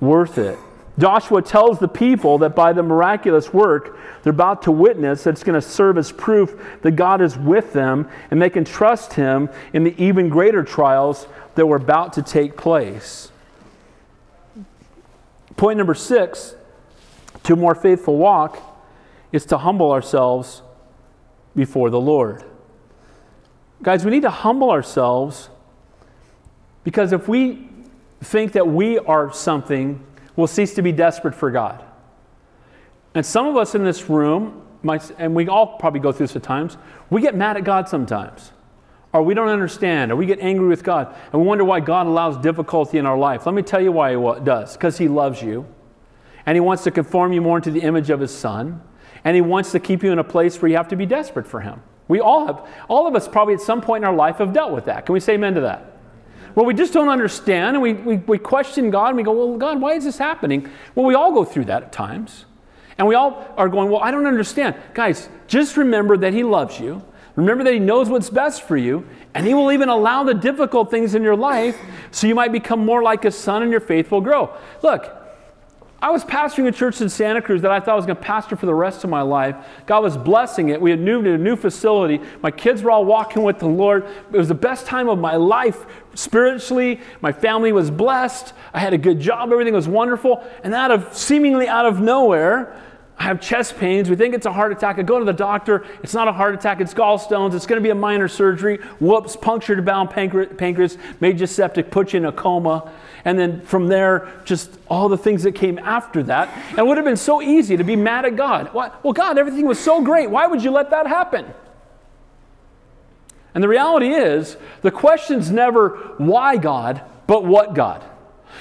worth it. Joshua tells the people that by the miraculous work they're about to witness, that it's going to serve as proof that God is with them and they can trust Him in the even greater trials that were about to take place. Point number six to a more faithful walk is to humble ourselves before the Lord. Guys, we need to humble ourselves because if we think that we are something, we'll cease to be desperate for God. And some of us in this room, might, and we all probably go through this at times, we get mad at God sometimes or we don't understand, or we get angry with God, and we wonder why God allows difficulty in our life. Let me tell you why He does. Because He loves you, and He wants to conform you more into the image of His Son, and He wants to keep you in a place where you have to be desperate for Him. We all have, all of us probably at some point in our life have dealt with that. Can we say amen to that? Well, we just don't understand, and we, we, we question God, and we go, Well, God, why is this happening? Well, we all go through that at times. And we all are going, Well, I don't understand. Guys, just remember that He loves you Remember that He knows what's best for you, and He will even allow the difficult things in your life so you might become more like His Son and your faith will grow. Look, I was pastoring a church in Santa Cruz that I thought I was going to pastor for the rest of my life. God was blessing it. We had moved to a new facility. My kids were all walking with the Lord. It was the best time of my life spiritually. My family was blessed. I had a good job. Everything was wonderful. And out of seemingly out of nowhere, I have chest pains. We think it's a heart attack. I go to the doctor. It's not a heart attack. It's gallstones. It's going to be a minor surgery. Whoops, punctured bowel pancreas, made you septic, put you in a coma. And then from there, just all the things that came after that. And it would have been so easy to be mad at God. Why? Well, God, everything was so great. Why would you let that happen? And the reality is, the question's never why God, but what God.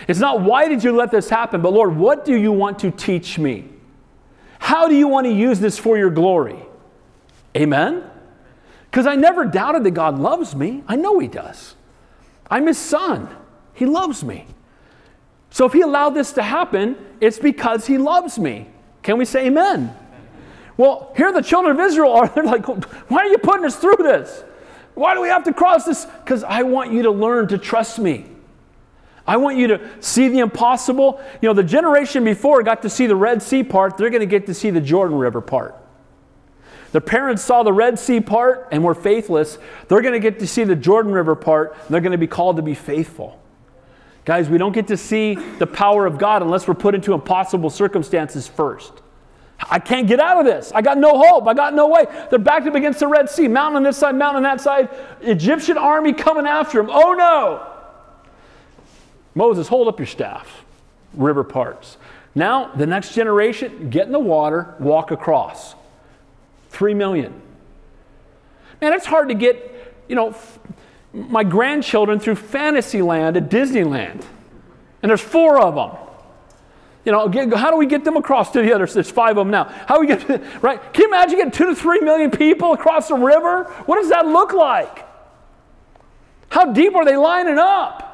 It's not why did you let this happen, but Lord, what do you want to teach me? How do you want to use this for your glory? Amen? Because I never doubted that God loves me. I know He does. I'm His son. He loves me. So if He allowed this to happen, it's because He loves me. Can we say amen? Well, here the children of Israel are. They're like, why are you putting us through this? Why do we have to cross this? Because I want you to learn to trust me. I want you to see the impossible. You know, the generation before got to see the Red Sea part, they're going to get to see the Jordan River part. The parents saw the Red Sea part and were faithless. They're going to get to see the Jordan River part, and they're going to be called to be faithful. Guys, we don't get to see the power of God unless we're put into impossible circumstances first. I can't get out of this. I got no hope. I got no way. They're backed up against the Red Sea, mountain on this side, mountain on that side. Egyptian army coming after them. Oh no! Moses, hold up your staff. River parts. Now, the next generation, get in the water, walk across. Three million. Man, it's hard to get, you know, my grandchildren through Fantasyland at Disneyland. And there's four of them. You know, get, how do we get them across to the others? There's five of them now. How we get, right? Can you imagine getting two to three million people across the river? What does that look like? How deep are they lining up?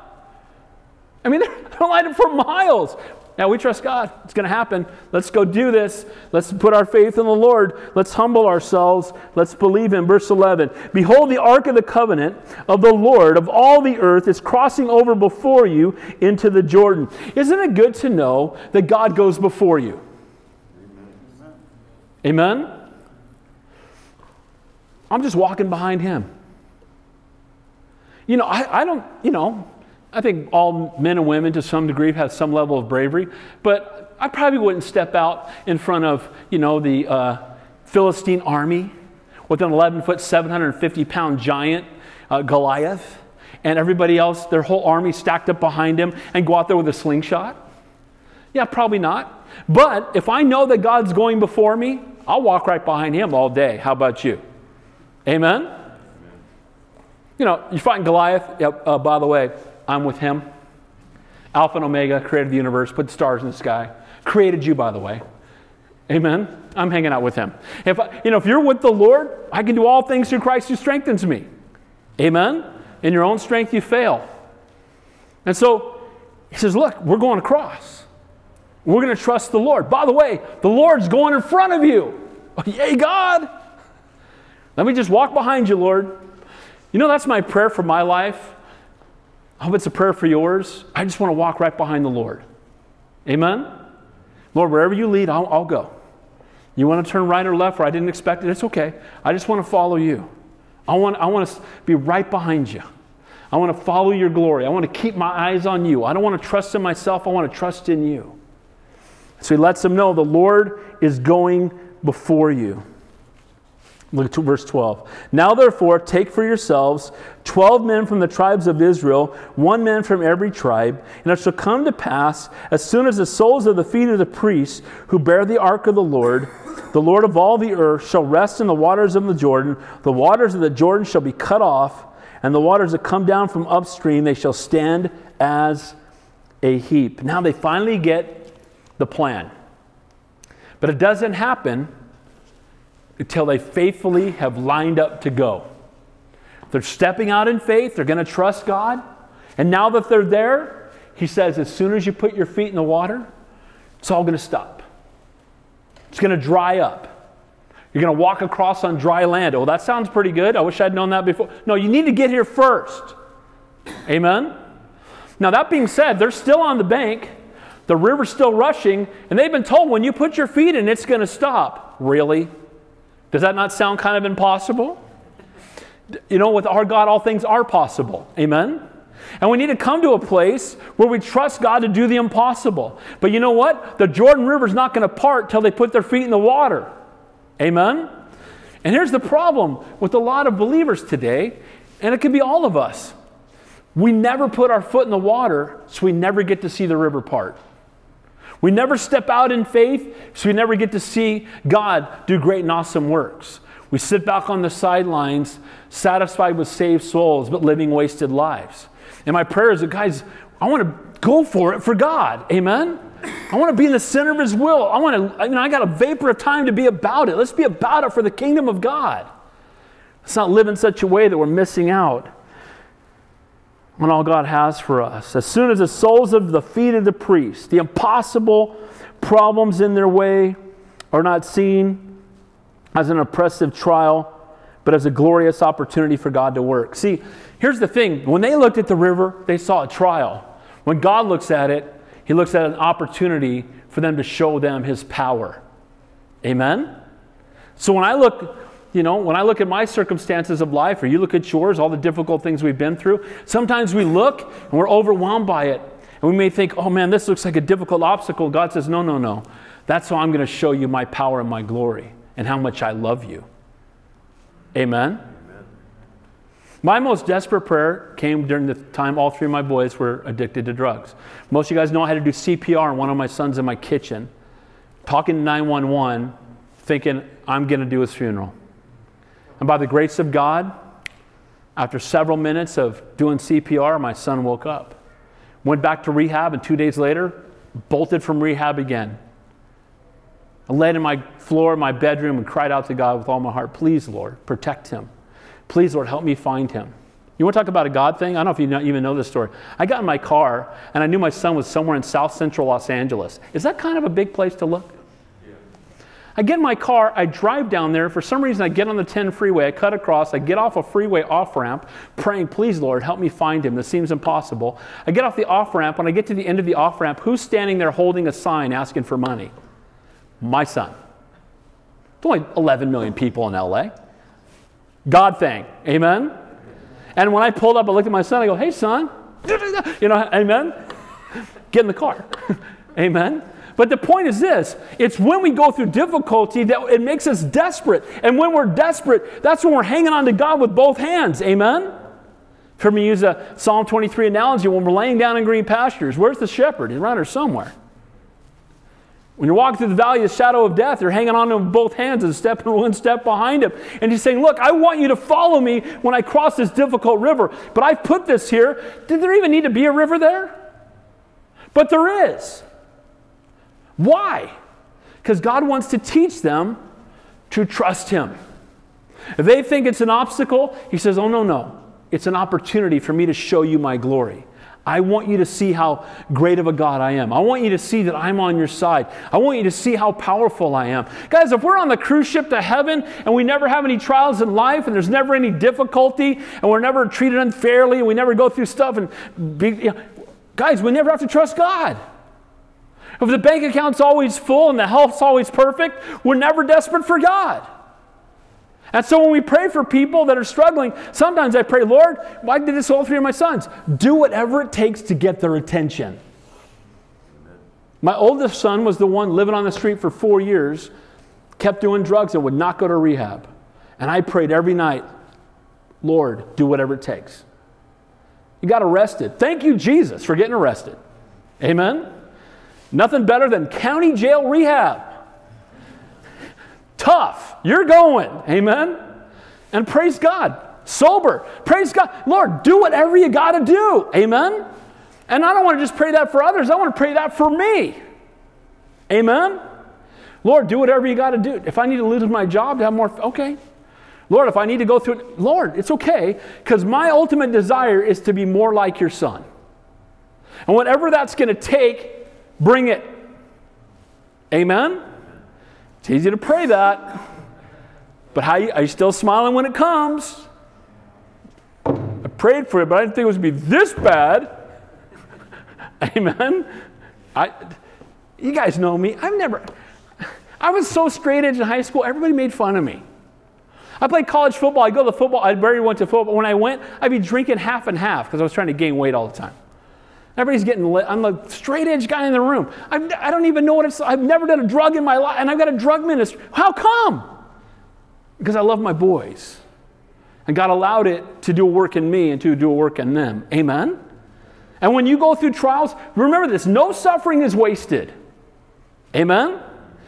I mean, they're lining for miles. Now we trust God. It's going to happen. Let's go do this. Let's put our faith in the Lord. Let's humble ourselves. Let's believe Him. Verse 11 Behold, the ark of the covenant of the Lord of all the earth is crossing over before you into the Jordan. Isn't it good to know that God goes before you? Amen? Amen? I'm just walking behind Him. You know, I, I don't, you know, I think all men and women to some degree have some level of bravery, but I probably wouldn't step out in front of, you know, the uh, Philistine army with an 11 foot, 750 pound giant, uh, Goliath. and everybody else, their whole army stacked up behind him, and go out there with a slingshot? Yeah, probably not. But if I know that God's going before me, I'll walk right behind him all day. How about you? Amen? You know, you're fighting Goliath. Yep, uh, by the way, I'm with him. Alpha and Omega created the universe, put stars in the sky. Created you, by the way. Amen. I'm hanging out with him. If you know, if you're with the Lord, I can do all things through Christ who strengthens me. Amen. In your own strength, you fail. And so he says, "Look, we're going across. We're going to trust the Lord. By the way, the Lord's going in front of you. Yay, God! Let me just walk behind you, Lord. You know, that's my prayer for my life. I hope it's a prayer for yours. I just want to walk right behind the Lord. Amen? Lord, wherever you lead, I'll, I'll go. You want to turn right or left where I didn't expect it? It's okay. I just want to follow you. I want, I want to be right behind you. I want to follow your glory. I want to keep my eyes on you. I don't want to trust in myself. I want to trust in you. So he lets them know the Lord is going before you. Look at verse 12. Now, therefore, take for yourselves 12 men from the tribes of Israel, one man from every tribe. And it shall come to pass, as soon as the soles of the feet of the priests who bear the ark of the Lord, the Lord of all the earth, shall rest in the waters of the Jordan, the waters of the Jordan shall be cut off, and the waters that come down from upstream, they shall stand as a heap. Now they finally get the plan. But it doesn't happen until they faithfully have lined up to go. They're stepping out in faith, they're going to trust God. And now that they're there, he says, as soon as you put your feet in the water, it's all going to stop. It's going to dry up. You're going to walk across on dry land. Oh, that sounds pretty good. I wish I'd known that before. No, you need to get here first. Amen? Now, that being said, they're still on the bank. The river's still rushing, and they've been told when you put your feet in, it's going to stop. Really? Does that not sound kind of impossible? You know, with our God, all things are possible. Amen? And we need to come to a place where we trust God to do the impossible. But you know what? The Jordan River is not going to part till they put their feet in the water. Amen? And here's the problem with a lot of believers today, and it could be all of us. We never put our foot in the water, so we never get to see the river part. We never step out in faith, so we never get to see God do great and awesome works. We sit back on the sidelines, satisfied with saved souls, but living wasted lives. And my prayer is that, guys, I want to go for it for God. Amen? I want to be in the center of His will. I want to, I mean, I got a vapor of time to be about it. Let's be about it for the kingdom of God. Let's not live in such a way that we're missing out on all God has for us. As soon as the soles of the feet of the priests, the impossible problems in their way, are not seen as an oppressive trial, but as a glorious opportunity for God to work. See, here's the thing when they looked at the river, they saw a trial. When God looks at it, He looks at an opportunity for them to show them His power. Amen? So when I look you know, when I look at my circumstances of life, or you look at yours, all the difficult things we've been through, sometimes we look and we're overwhelmed by it. And we may think, oh man, this looks like a difficult obstacle. God says, no, no, no. That's how I'm going to show you my power and my glory and how much I love you. Amen? Amen? My most desperate prayer came during the time all three of my boys were addicted to drugs. Most of you guys know I had to do CPR on one of my sons in my kitchen, talking to 911, thinking I'm going to do his funeral. And by the grace of God, after several minutes of doing CPR, my son woke up. Went back to rehab, and two days later, bolted from rehab again. I laid in my floor in my bedroom and cried out to God with all my heart, Please, Lord, protect him. Please, Lord, help me find him. You want to talk about a God thing? I don't know if you know, even know this story. I got in my car and I knew my son was somewhere in south central Los Angeles. Is that kind of a big place to look? I get in my car, I drive down there. For some reason, I get on the 10 freeway, I cut across, I get off a freeway off ramp, praying, please, Lord, help me find him. This seems impossible. I get off the off ramp. When I get to the end of the off ramp, who's standing there holding a sign asking for money? My son. There's only 11 million people in LA. God thing. Amen? And when I pulled up, I looked at my son, I go, hey, son. You know, amen? Get in the car. amen? But the point is this it's when we go through difficulty that it makes us desperate. And when we're desperate, that's when we're hanging on to God with both hands. Amen? Heard me use a Psalm 23 analogy when we're laying down in green pastures. Where's the shepherd? He's around here somewhere. When you're walking through the valley of the shadow of death, you're hanging on to him with both hands and stepping one step behind him. And he's saying, Look, I want you to follow me when I cross this difficult river. But I've put this here. Did there even need to be a river there? But there is. Why? Because God wants to teach them to trust him. If they think it's an obstacle, he says, Oh, no, no. It's an opportunity for me to show you my glory. I want you to see how great of a God I am. I want you to see that I'm on your side. I want you to see how powerful I am. Guys, if we're on the cruise ship to heaven and we never have any trials in life and there's never any difficulty and we're never treated unfairly and we never go through stuff and be, you know, guys, we never have to trust God. If the bank account's always full and the health's always perfect, we're never desperate for God. And so when we pray for people that are struggling, sometimes I pray, Lord, why did this all three of my sons? Do whatever it takes to get their attention. My oldest son was the one living on the street for four years, kept doing drugs, and would not go to rehab. And I prayed every night, Lord, do whatever it takes. He got arrested. Thank you, Jesus, for getting arrested. Amen? Nothing better than county jail rehab tough. You're going. Amen? And praise God. Sober. Praise God. Lord, do whatever you got to do. Amen? And I don't want to just pray that for others, I want to pray that for me. Amen? Lord, do whatever you got to do. If I need to lose my job to have more, okay. Lord, if I need to go through it, Lord, it's okay, because my ultimate desire is to be more like your son. And whatever that's going to take, bring it. Amen? It's easy to pray that. But how you, are you still smiling when it comes? I prayed for it, but I didn't think it was going to be this bad. Amen. I, you guys know me. I've never, I was so straight edge in high school, everybody made fun of me. I played college football. I go to football. I barely went to football. When I went, I'd be drinking half and half because I was trying to gain weight all the time. Everybody's getting lit. I'm the straight edge guy in the room. I've, I do not even know what it's I've never done a drug in my life, and I've got a drug ministry. How come? Because I love my boys. And God allowed it to do a work in me and to do a work in them. Amen? And when you go through trials, remember this no suffering is wasted. Amen?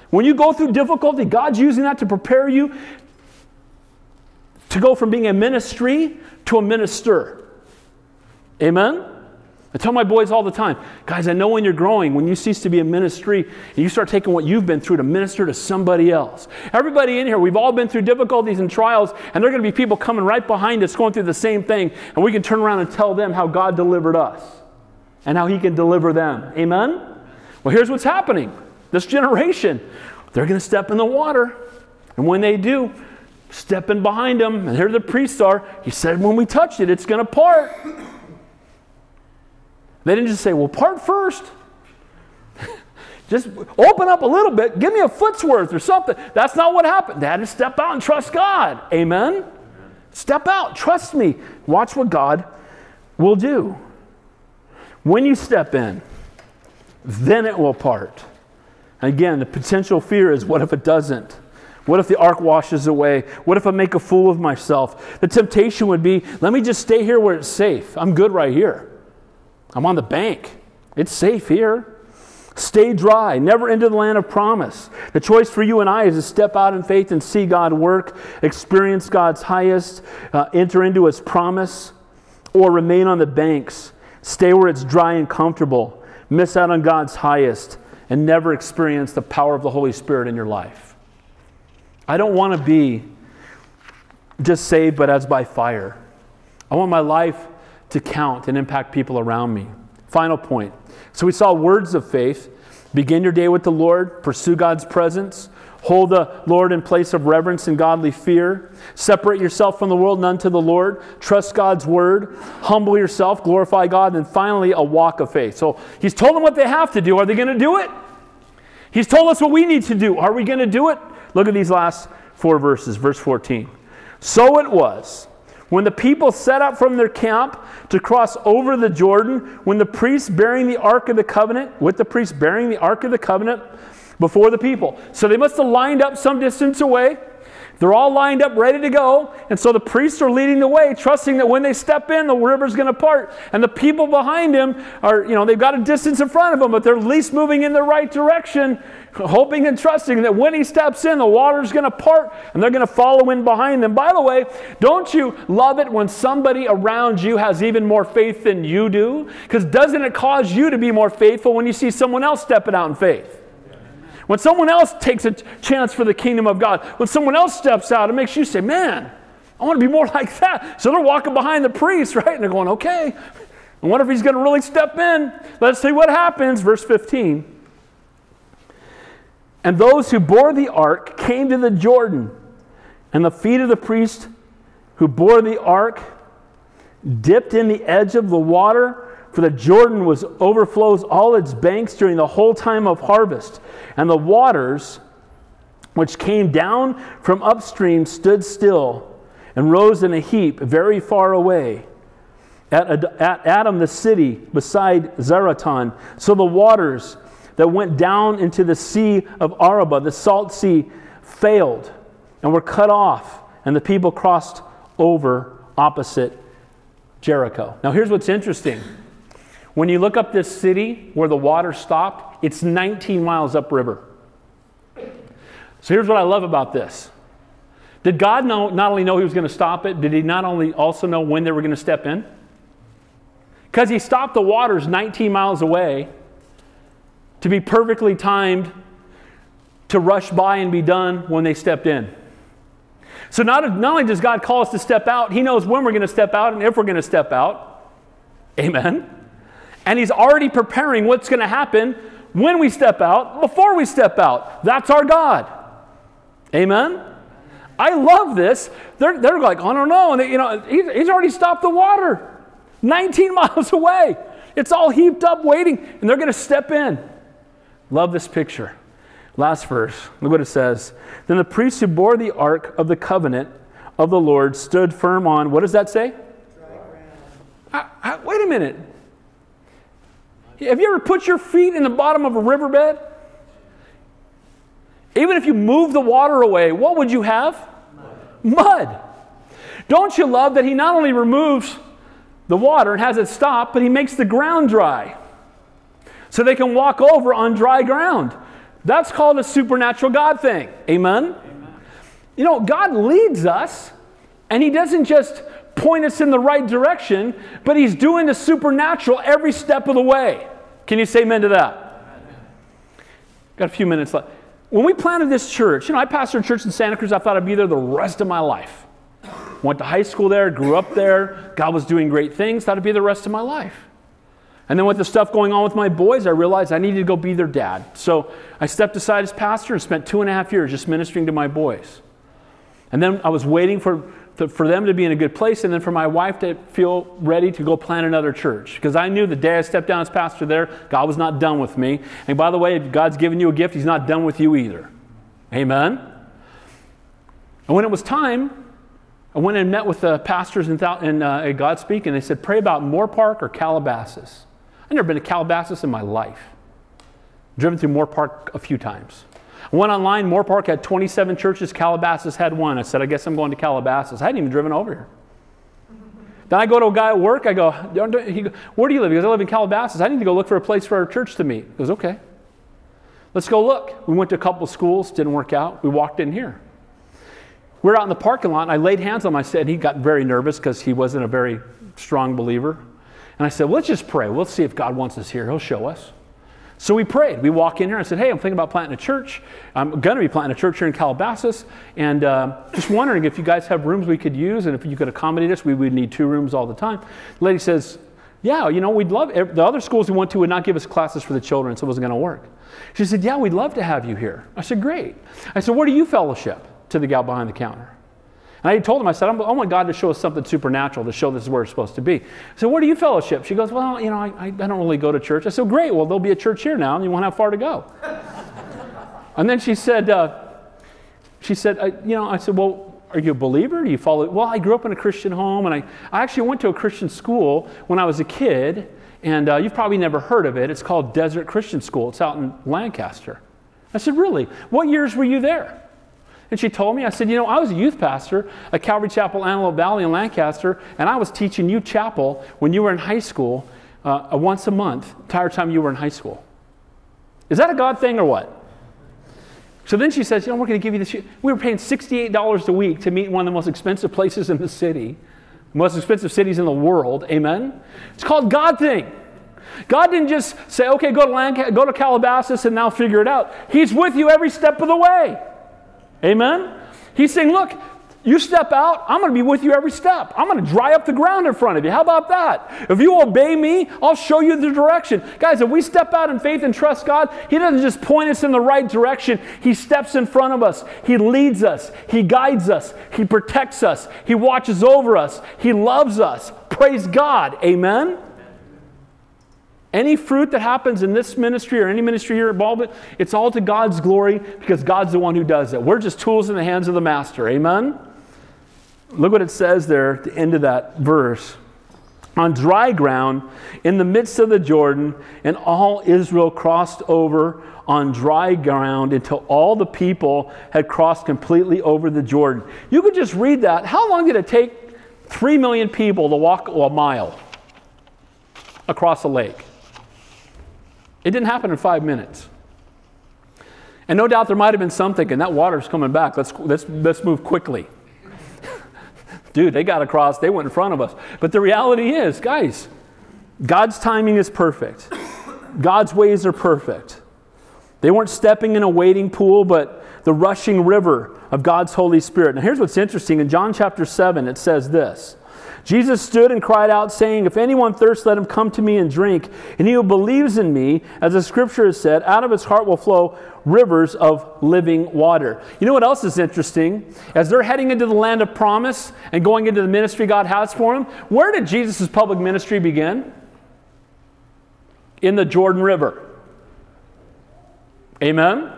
When you go through difficulty, God's using that to prepare you to go from being a ministry to a minister. Amen? I tell my boys all the time, guys, I know when you're growing, when you cease to be a ministry, and you start taking what you've been through to minister to somebody else. Everybody in here, we've all been through difficulties and trials, and there are going to be people coming right behind us going through the same thing, and we can turn around and tell them how God delivered us and how He can deliver them. Amen? Well, here's what's happening this generation, they're going to step in the water, and when they do, step in behind them, and here the priests are. He said, when we touch it, it's going to part. They didn't just say, well, part first. just open up a little bit. Give me a foot's worth or something. That's not what happened. They had to step out and trust God. Amen? Amen. Step out. Trust me. Watch what God will do. When you step in, then it will part. Again, the potential fear is what if it doesn't? What if the ark washes away? What if I make a fool of myself? The temptation would be let me just stay here where it's safe. I'm good right here. I'm on the bank. It's safe here. Stay dry. Never into the land of promise. The choice for you and I is to step out in faith and see God work, experience God's highest, uh, enter into His promise, or remain on the banks. Stay where it's dry and comfortable. Miss out on God's highest and never experience the power of the Holy Spirit in your life. I don't want to be just saved, but as by fire. I want my life to count and impact people around me. Final point. So we saw words of faith. Begin your day with the Lord, pursue God's presence, hold the Lord in place of reverence and godly fear, separate yourself from the world and unto the Lord, trust God's word, humble yourself, glorify God, and finally a walk of faith. So he's told them what they have to do. Are they going to do it? He's told us what we need to do. Are we going to do it? Look at these last four verses. Verse 14. So it was when the people set out from their camp to cross over the Jordan, when the priests bearing the Ark of the Covenant, with the priests bearing the Ark of the Covenant before the people. So they must have lined up some distance away. They're all lined up, ready to go. And so the priests are leading the way, trusting that when they step in, the river's going to part. And the people behind him are, you know, they've got a distance in front of them, but they're at least moving in the right direction, hoping and trusting that when he steps in, the water's going to part and they're going to follow in behind them. By the way, don't you love it when somebody around you has even more faith than you do? Because doesn't it cause you to be more faithful when you see someone else stepping out in faith? When someone else takes a chance for the kingdom of God, when someone else steps out, it makes you say, Man, I want to be more like that. So they're walking behind the priest, right? And they're going, Okay, I wonder if he's going to really step in. Let's see what happens. Verse 15. And those who bore the ark came to the Jordan, and the feet of the priest who bore the ark dipped in the edge of the water for the Jordan was overflows all its banks during the whole time of harvest, and the waters which came down from upstream stood still and rose in a heap very far away. At, at Adam, the city beside Zaretan. So the waters that went down into the sea of Arabah, the salt sea, failed and were cut off, and the people crossed over opposite Jericho. Now, here's what's interesting. When you look up this city where the water stopped, it's 19 miles upriver. So here's what I love about this. Did God know, not only know he was going to stop it, did he not only also know when they were going to step in? Because he stopped the waters 19 miles away to be perfectly timed to rush by and be done when they stepped in. So not, not only does God call us to step out, he knows when we're going to step out and if we're going to step out. Amen and He's already preparing what's going to happen when we step out, before we step out. That's our God. Amen? I love this. They're, they're like, I don't know. And they, you know, he's, he's already stopped the water 19 miles away. It's all heaped up waiting, and they're going to step in. Love this picture. Last verse. Look what it says. Then the priests who bore the ark of the covenant of the Lord stood firm on, what does that say? I, I, wait a minute. Have you ever put your feet in the bottom of a riverbed? Even if you move the water away, what would you have? Mud. Mud. Don't you love that he not only removes the water and has it stop, but he makes the ground dry so they can walk over on dry ground. That's called a supernatural God thing. Amen? Amen? You know, God leads us, and he doesn't just point us in the right direction, but He's doing the supernatural every step of the way. Can you say amen to that? Got a few minutes left. When we planted this church, you know, I pastored a church in Santa Cruz. I thought I'd be there the rest of my life. Went to high school there, grew up there. God was doing great things. Thought it'd be the rest of my life. And then with the stuff going on with my boys, I realized I needed to go be their dad. So I stepped aside as pastor and spent two and a half years just ministering to my boys. And then I was waiting for to, for them to be in a good place and then for my wife to feel ready to go plant another church. Because I knew the day I stepped down as pastor there, God was not done with me. And by the way, if God's given you a gift, He's not done with you either. Amen? And when it was time, I went and met with the pastors in, in uh, at Godspeak, and they said, pray about Moorpark or Calabasas. I've never been to Calabasas in my life. Driven through Moorpark a few times. Went online, Moorpark had 27 churches, Calabasas had one. I said, I guess I'm going to Calabasas. I hadn't even driven over here. Then I go to a guy at work, I go, go, where do you live? He goes, I live in Calabasas. I need to go look for a place for our church to meet. He goes, okay. Let's go look. We went to a couple schools, didn't work out. We walked in here. We are out in the parking lot, and I laid hands on him. I said, he got very nervous because he wasn't a very strong believer. And I said, well, let's just pray. We'll see if God wants us here. He'll show us. So we prayed. We walk in here. I said, Hey, I'm thinking about planting a church. I'm going to be planting a church here in Calabasas. And uh, just wondering if you guys have rooms we could use and if you could accommodate us. We would need two rooms all the time. The lady says, Yeah, you know, we'd love The other schools we went to would not give us classes for the children, so it wasn't going to work. She said, Yeah, we'd love to have you here. I said, Great. I said, Where do you fellowship? To the gal behind the counter. And I told him, I said, I want God to show us something supernatural to show this is where it's supposed to be. So where do you fellowship? She goes, well, you know, I, I don't really go to church. I said, great. Well, there'll be a church here now, and you won't have far to go. and then she said, uh, she said, uh, you know, I said, well, are you a believer? Do you follow? Well, I grew up in a Christian home, and I, I actually went to a Christian school when I was a kid, and uh, you've probably never heard of it. It's called Desert Christian School. It's out in Lancaster. I said, really? What years were you there? And she told me, I said, You know, I was a youth pastor at Calvary Chapel, Antelope Valley in Lancaster, and I was teaching youth chapel when you were in high school uh, once a month, entire time you were in high school. Is that a God thing or what? So then she says, You know, we're going to give you this. We were paying $68 a week to meet in one of the most expensive places in the city, most expensive cities in the world. Amen? It's called God thing. God didn't just say, okay, go to, Lanc- go to Calabasas and now figure it out. He's with you every step of the way. Amen? He's saying, look, you step out, I'm going to be with you every step. I'm going to dry up the ground in front of you. How about that? If you obey me, I'll show you the direction. Guys, if we step out in faith and trust God, He doesn't just point us in the right direction, He steps in front of us. He leads us, He guides us, He protects us, He watches over us, He loves us. Praise God. Amen? Any fruit that happens in this ministry or any ministry you're involved in, it's all to God's glory because God's the one who does it. We're just tools in the hands of the master. Amen? Look what it says there at the end of that verse. On dry ground, in the midst of the Jordan, and all Israel crossed over on dry ground until all the people had crossed completely over the Jordan. You could just read that. How long did it take three million people to walk a mile across a lake? It didn't happen in five minutes. And no doubt there might have been some thinking, that water's coming back. Let's, let's, let's move quickly. Dude, they got across, they went in front of us. But the reality is, guys, God's timing is perfect. God's ways are perfect. They weren't stepping in a wading pool, but the rushing river of God's Holy Spirit. Now, here's what's interesting. In John chapter 7, it says this Jesus stood and cried out, saying, If anyone thirsts, let him come to me and drink. And he who believes in me, as the scripture has said, out of his heart will flow rivers of living water. You know what else is interesting? As they're heading into the land of promise and going into the ministry God has for them, where did Jesus' public ministry begin? In the Jordan River. Amen?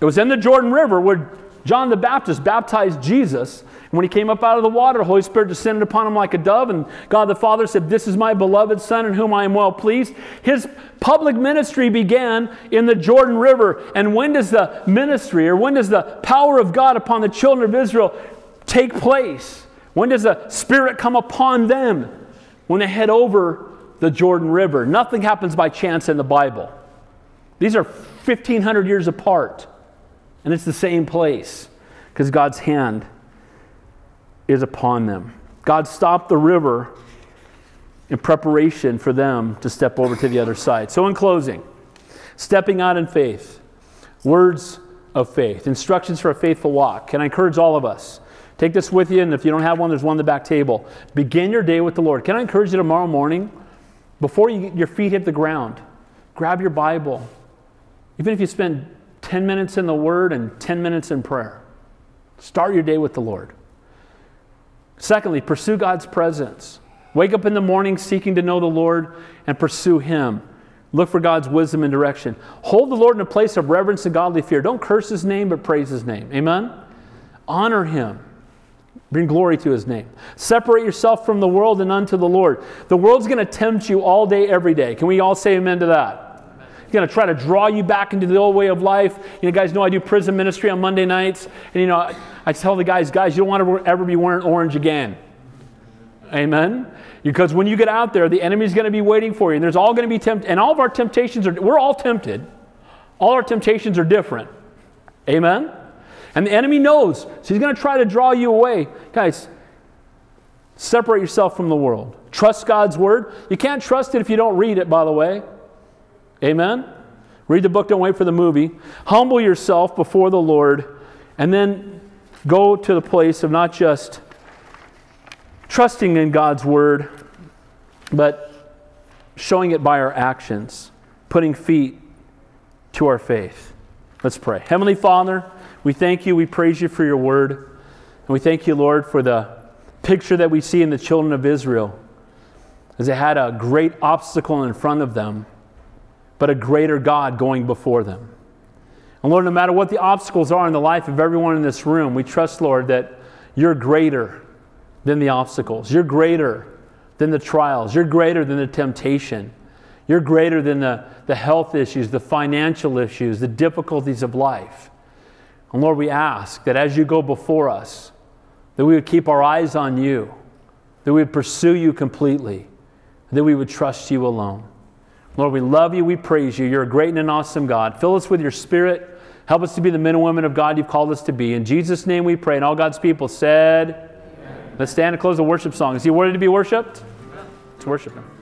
It was in the Jordan River where John the Baptist baptized Jesus when he came up out of the water, the Holy Spirit descended upon him like a dove, and God the Father said, This is my beloved Son in whom I am well pleased. His public ministry began in the Jordan River. And when does the ministry or when does the power of God upon the children of Israel take place? When does the Spirit come upon them? When they head over the Jordan River. Nothing happens by chance in the Bible. These are 1,500 years apart, and it's the same place because God's hand is upon them. God stopped the river in preparation for them to step over to the other side. So, in closing, stepping out in faith, words of faith, instructions for a faithful walk. Can I encourage all of us? Take this with you, and if you don't have one, there's one on the back table. Begin your day with the Lord. Can I encourage you tomorrow morning, before you, your feet hit the ground, grab your Bible. Even if you spend 10 minutes in the Word and 10 minutes in prayer, start your day with the Lord. Secondly, pursue God's presence. Wake up in the morning seeking to know the Lord and pursue Him. Look for God's wisdom and direction. Hold the Lord in a place of reverence and godly fear. Don't curse His name, but praise His name. Amen? Honor Him. Bring glory to His name. Separate yourself from the world and unto the Lord. The world's going to tempt you all day, every day. Can we all say amen to that? He's going to try to draw you back into the old way of life. You know, guys know I do prison ministry on Monday nights. And, you know, I tell the guys, guys, you don't want to ever be wearing orange again. Amen? Because when you get out there, the enemy's going to be waiting for you. And there's all going to be tempted. And all of our temptations are, we're all tempted. All our temptations are different. Amen? And the enemy knows. So he's going to try to draw you away. Guys, separate yourself from the world. Trust God's word. You can't trust it if you don't read it, by the way. Amen? Read the book, don't wait for the movie. Humble yourself before the Lord, and then go to the place of not just trusting in God's word, but showing it by our actions, putting feet to our faith. Let's pray. Heavenly Father, we thank you, we praise you for your word, and we thank you, Lord, for the picture that we see in the children of Israel as they had a great obstacle in front of them but a greater God going before them. And Lord, no matter what the obstacles are in the life of everyone in this room, we trust, Lord, that you're greater than the obstacles. You're greater than the trials. You're greater than the temptation. You're greater than the, the health issues, the financial issues, the difficulties of life. And Lord, we ask that as you go before us, that we would keep our eyes on you, that we would pursue you completely, that we would trust you alone. Lord, we love you, we praise you. You're a great and an awesome God. Fill us with your spirit. Help us to be the men and women of God you've called us to be. In Jesus' name we pray. And all God's people said, Amen. Let's stand and close the worship song. Is he worthy to be worshiped? Let's worship him.